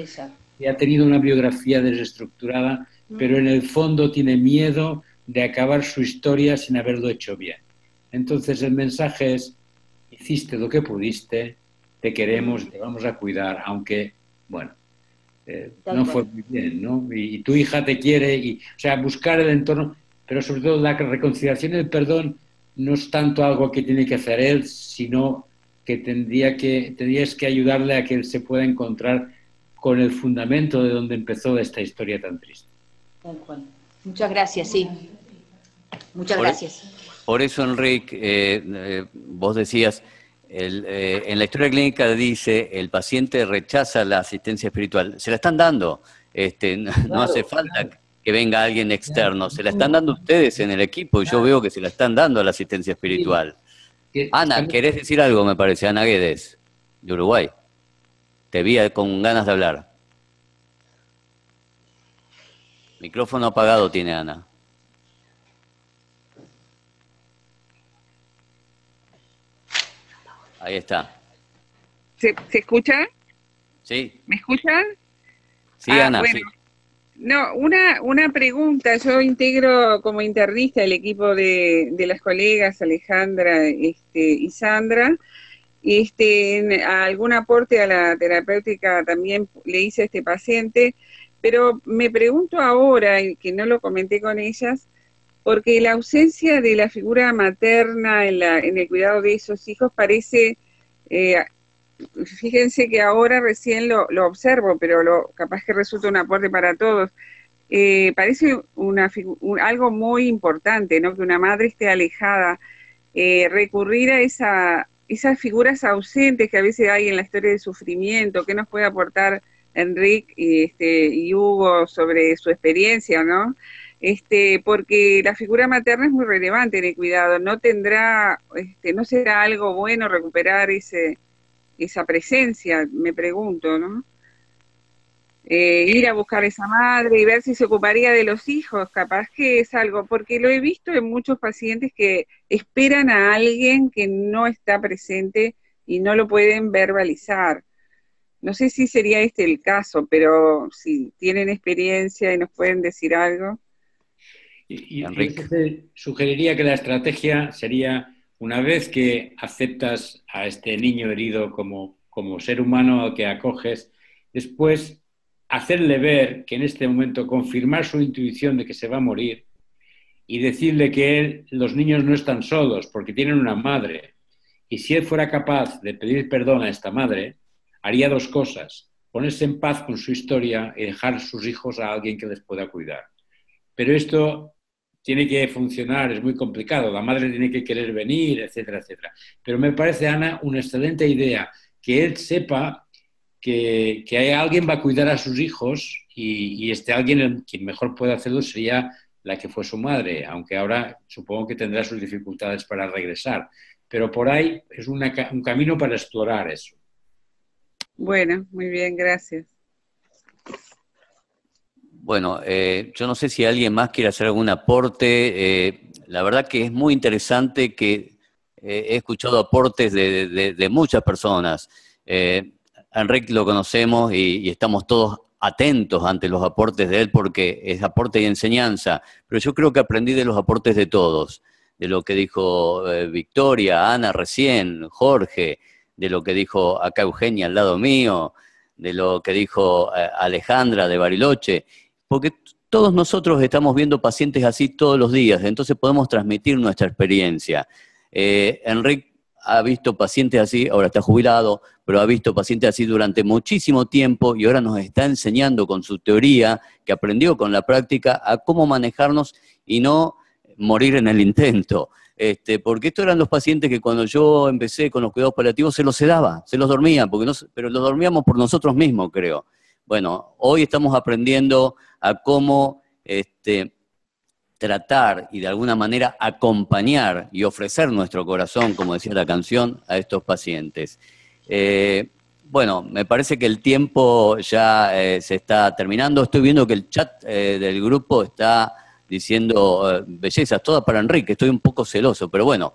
que ha tenido una biografía desestructurada, mm. pero en el fondo tiene miedo de acabar su historia sin haberlo hecho bien. Entonces el mensaje es, hiciste lo que pudiste, te queremos, te vamos a cuidar, aunque, bueno, eh, no fue muy bien, ¿no? Y, y, tu hija te quiere, y, o sea, buscar el entorno, pero sobre todo la reconciliación y el perdón no es tanto algo que tiene que hacer él, sino que tendría que tendrías que ayudarle a que él se pueda encontrar con el fundamento de donde empezó esta historia tan triste. Muchas gracias, sí. Muchas gracias. Por eso, Enrique, eh, eh, vos decías, eh, en la historia clínica dice, el paciente rechaza la asistencia espiritual. Se la están dando. Este, [laughs] no, hace falta que venga alguien externo. Se la están dando ustedes en el equipo y yo veo que se la están dando a la asistencia espiritual. Ana, ¿querés decir algo, me parece? Ana Guedes, de Uruguay. Te vi con ganas de hablar. Micrófono apagado tiene Ana. Ahí está. ¿Se, escucha? Sí. ¿Me escuchan? Sí, ah, Ana, sí. No, una, una pregunta. Yo integro como internista el equipo de, de las colegas Alejandra este, y Sandra. Este, algún aporte a la terapéutica también le hice a este paciente, pero me pregunto ahora, y que no lo comenté con ellas, porque la ausencia de la figura materna en, la, en el cuidado de esos hijos parece eh, fíjense que ahora recién lo, observo, pero lo, capaz que resulta un aporte para todos. Eh, parece una, algo muy importante, ¿no? Que una madre esté alejada, eh, recurrir a esa, esas figuras ausentes que a veces hay en la historia de sufrimiento, ¿qué nos puede aportar Enrique y, este, y Hugo sobre su experiencia, ¿no? Este, porque la figura materna es muy relevante en el cuidado, no tendrá, este, no será algo bueno recuperar ese, esa presencia, me pregunto, ¿no? Eh, ir a buscar a esa madre y ver si se ocuparía de los hijos, capaz que es algo, porque lo he visto en muchos pacientes que esperan a alguien que no está presente y no lo pueden verbalizar. No sé si sería este el caso, pero si tienen experiencia y nos pueden decir algo. Y, y sugeriría que la estrategia sería, una vez que aceptas a este niño herido como, como ser humano que acoges, después hacerle ver que en este momento confirmar su intuición de que se va a morir y decirle que los niños no están solos porque tienen una madre. Y si él fuera capaz de pedir perdón a esta madre, haría dos cosas. Ponerse en paz con su historia y dejar sus hijos a alguien que les pueda cuidar. Pero esto tiene que funcionar, es muy complicado, la madre tiene que querer venir, etcétera, etcétera. Pero me parece, Ana, una excelente idea que él sepa que, que hay alguien va a cuidar a sus hijos y, este alguien, quien mejor puede hacerlo sería la que fue su madre, aunque ahora supongo que tendrá sus dificultades para regresar. Pero por ahí es un camino para explorar eso. Bueno, muy bien, gracias. Bueno, eh, yo no sé si alguien más quiere hacer algún aporte. Eh, la verdad que es muy interesante que eh, he escuchado aportes de, muchas personas. Enrique lo conocemos y, estamos todos atentos ante los aportes de él porque es aporte y enseñanza, pero yo creo que aprendí de los aportes de todos, de lo que dijo Victoria, Ana recién, Jorge, de lo que dijo acá Eugenia al lado mío, de lo que dijo Alejandra de Bariloche, porque todos nosotros estamos viendo pacientes así todos los días, entonces podemos transmitir nuestra experiencia. Eh, Enrique ha visto pacientes así, ahora está jubilado, pero ha visto pacientes así durante muchísimo tiempo y ahora nos está enseñando con su teoría, que aprendió con la práctica, a cómo manejarnos y no morir en el intento. Este, porque estos eran los pacientes que cuando yo empecé con los cuidados paliativos se los sedaba, se los dormía, porque pero los dormíamos por nosotros mismos, creo. Bueno, hoy estamos aprendiendo a cómo este, tratar y de alguna manera acompañar y ofrecer nuestro corazón, como decía la canción, a estos pacientes. Eh, bueno, me parece que el tiempo ya eh, se está terminando. Estoy viendo que el chat eh, del grupo está diciendo bellezas todas para Enrique. Estoy un poco celoso, pero bueno,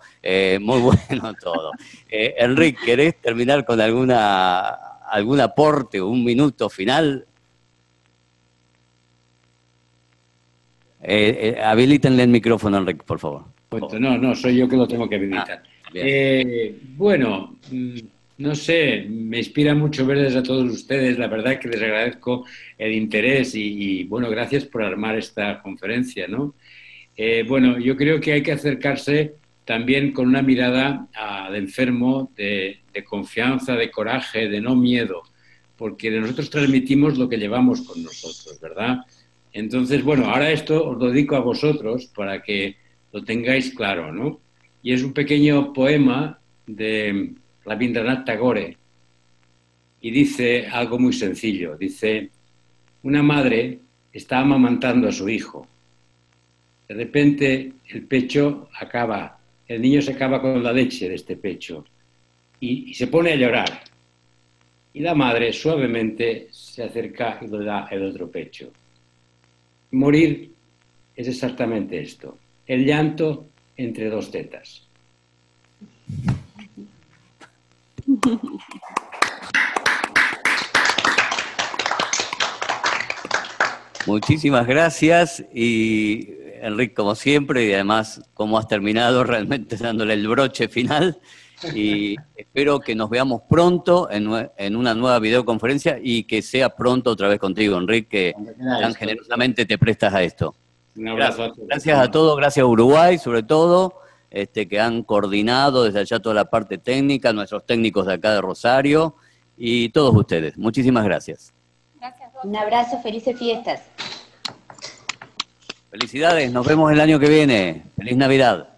muy [laughs] bueno todo. Enrique, ¿querés terminar con alguna algún aporte o un minuto final Eh, eh, habilítenle el micrófono, Enrique, por favor. No, no, soy yo que lo tengo que habilitar. Ah, eh, bueno, mm, no sé, me inspira mucho verles a todos ustedes. La verdad que les agradezco el interés y, bueno, gracias por armar esta conferencia, ¿no? Eh, bueno, yo creo que hay que acercarse también con una mirada enfermo de, de confianza, de coraje, de no miedo, porque nosotros transmitimos lo que llevamos con nosotros, ¿verdad? Entonces, bueno, ahora esto os lo dedico a vosotros para que lo tengáis claro, ¿no? Y es un pequeño poema de Rabindranath Tagore y dice algo muy sencillo. Dice, una madre está amamantando a su hijo. De repente el pecho acaba, el niño se acaba con la leche de este pecho y, se pone a llorar. Y la madre suavemente se acerca y le da el otro pecho. Morir es exactamente esto, el llanto entre dos tetas. Muchísimas gracias y Enrique, como siempre, y además cómo has terminado [laughs] realmente dándole el broche final. Y espero que nos veamos pronto en, una nueva videoconferencia y que sea pronto otra vez contigo, Enrique, que tan generosamente te prestas a esto. Un abrazo. Gracias, gracias a todos, gracias a Uruguay, sobre todo. Este, que han coordinado desde allá toda la parte técnica, nuestros técnicos de acá de Rosario y todos ustedes. Muchísimas gracias. Gracias. Un abrazo, felices fiestas. Felicidades, nos vemos el año que viene. Feliz Navidad.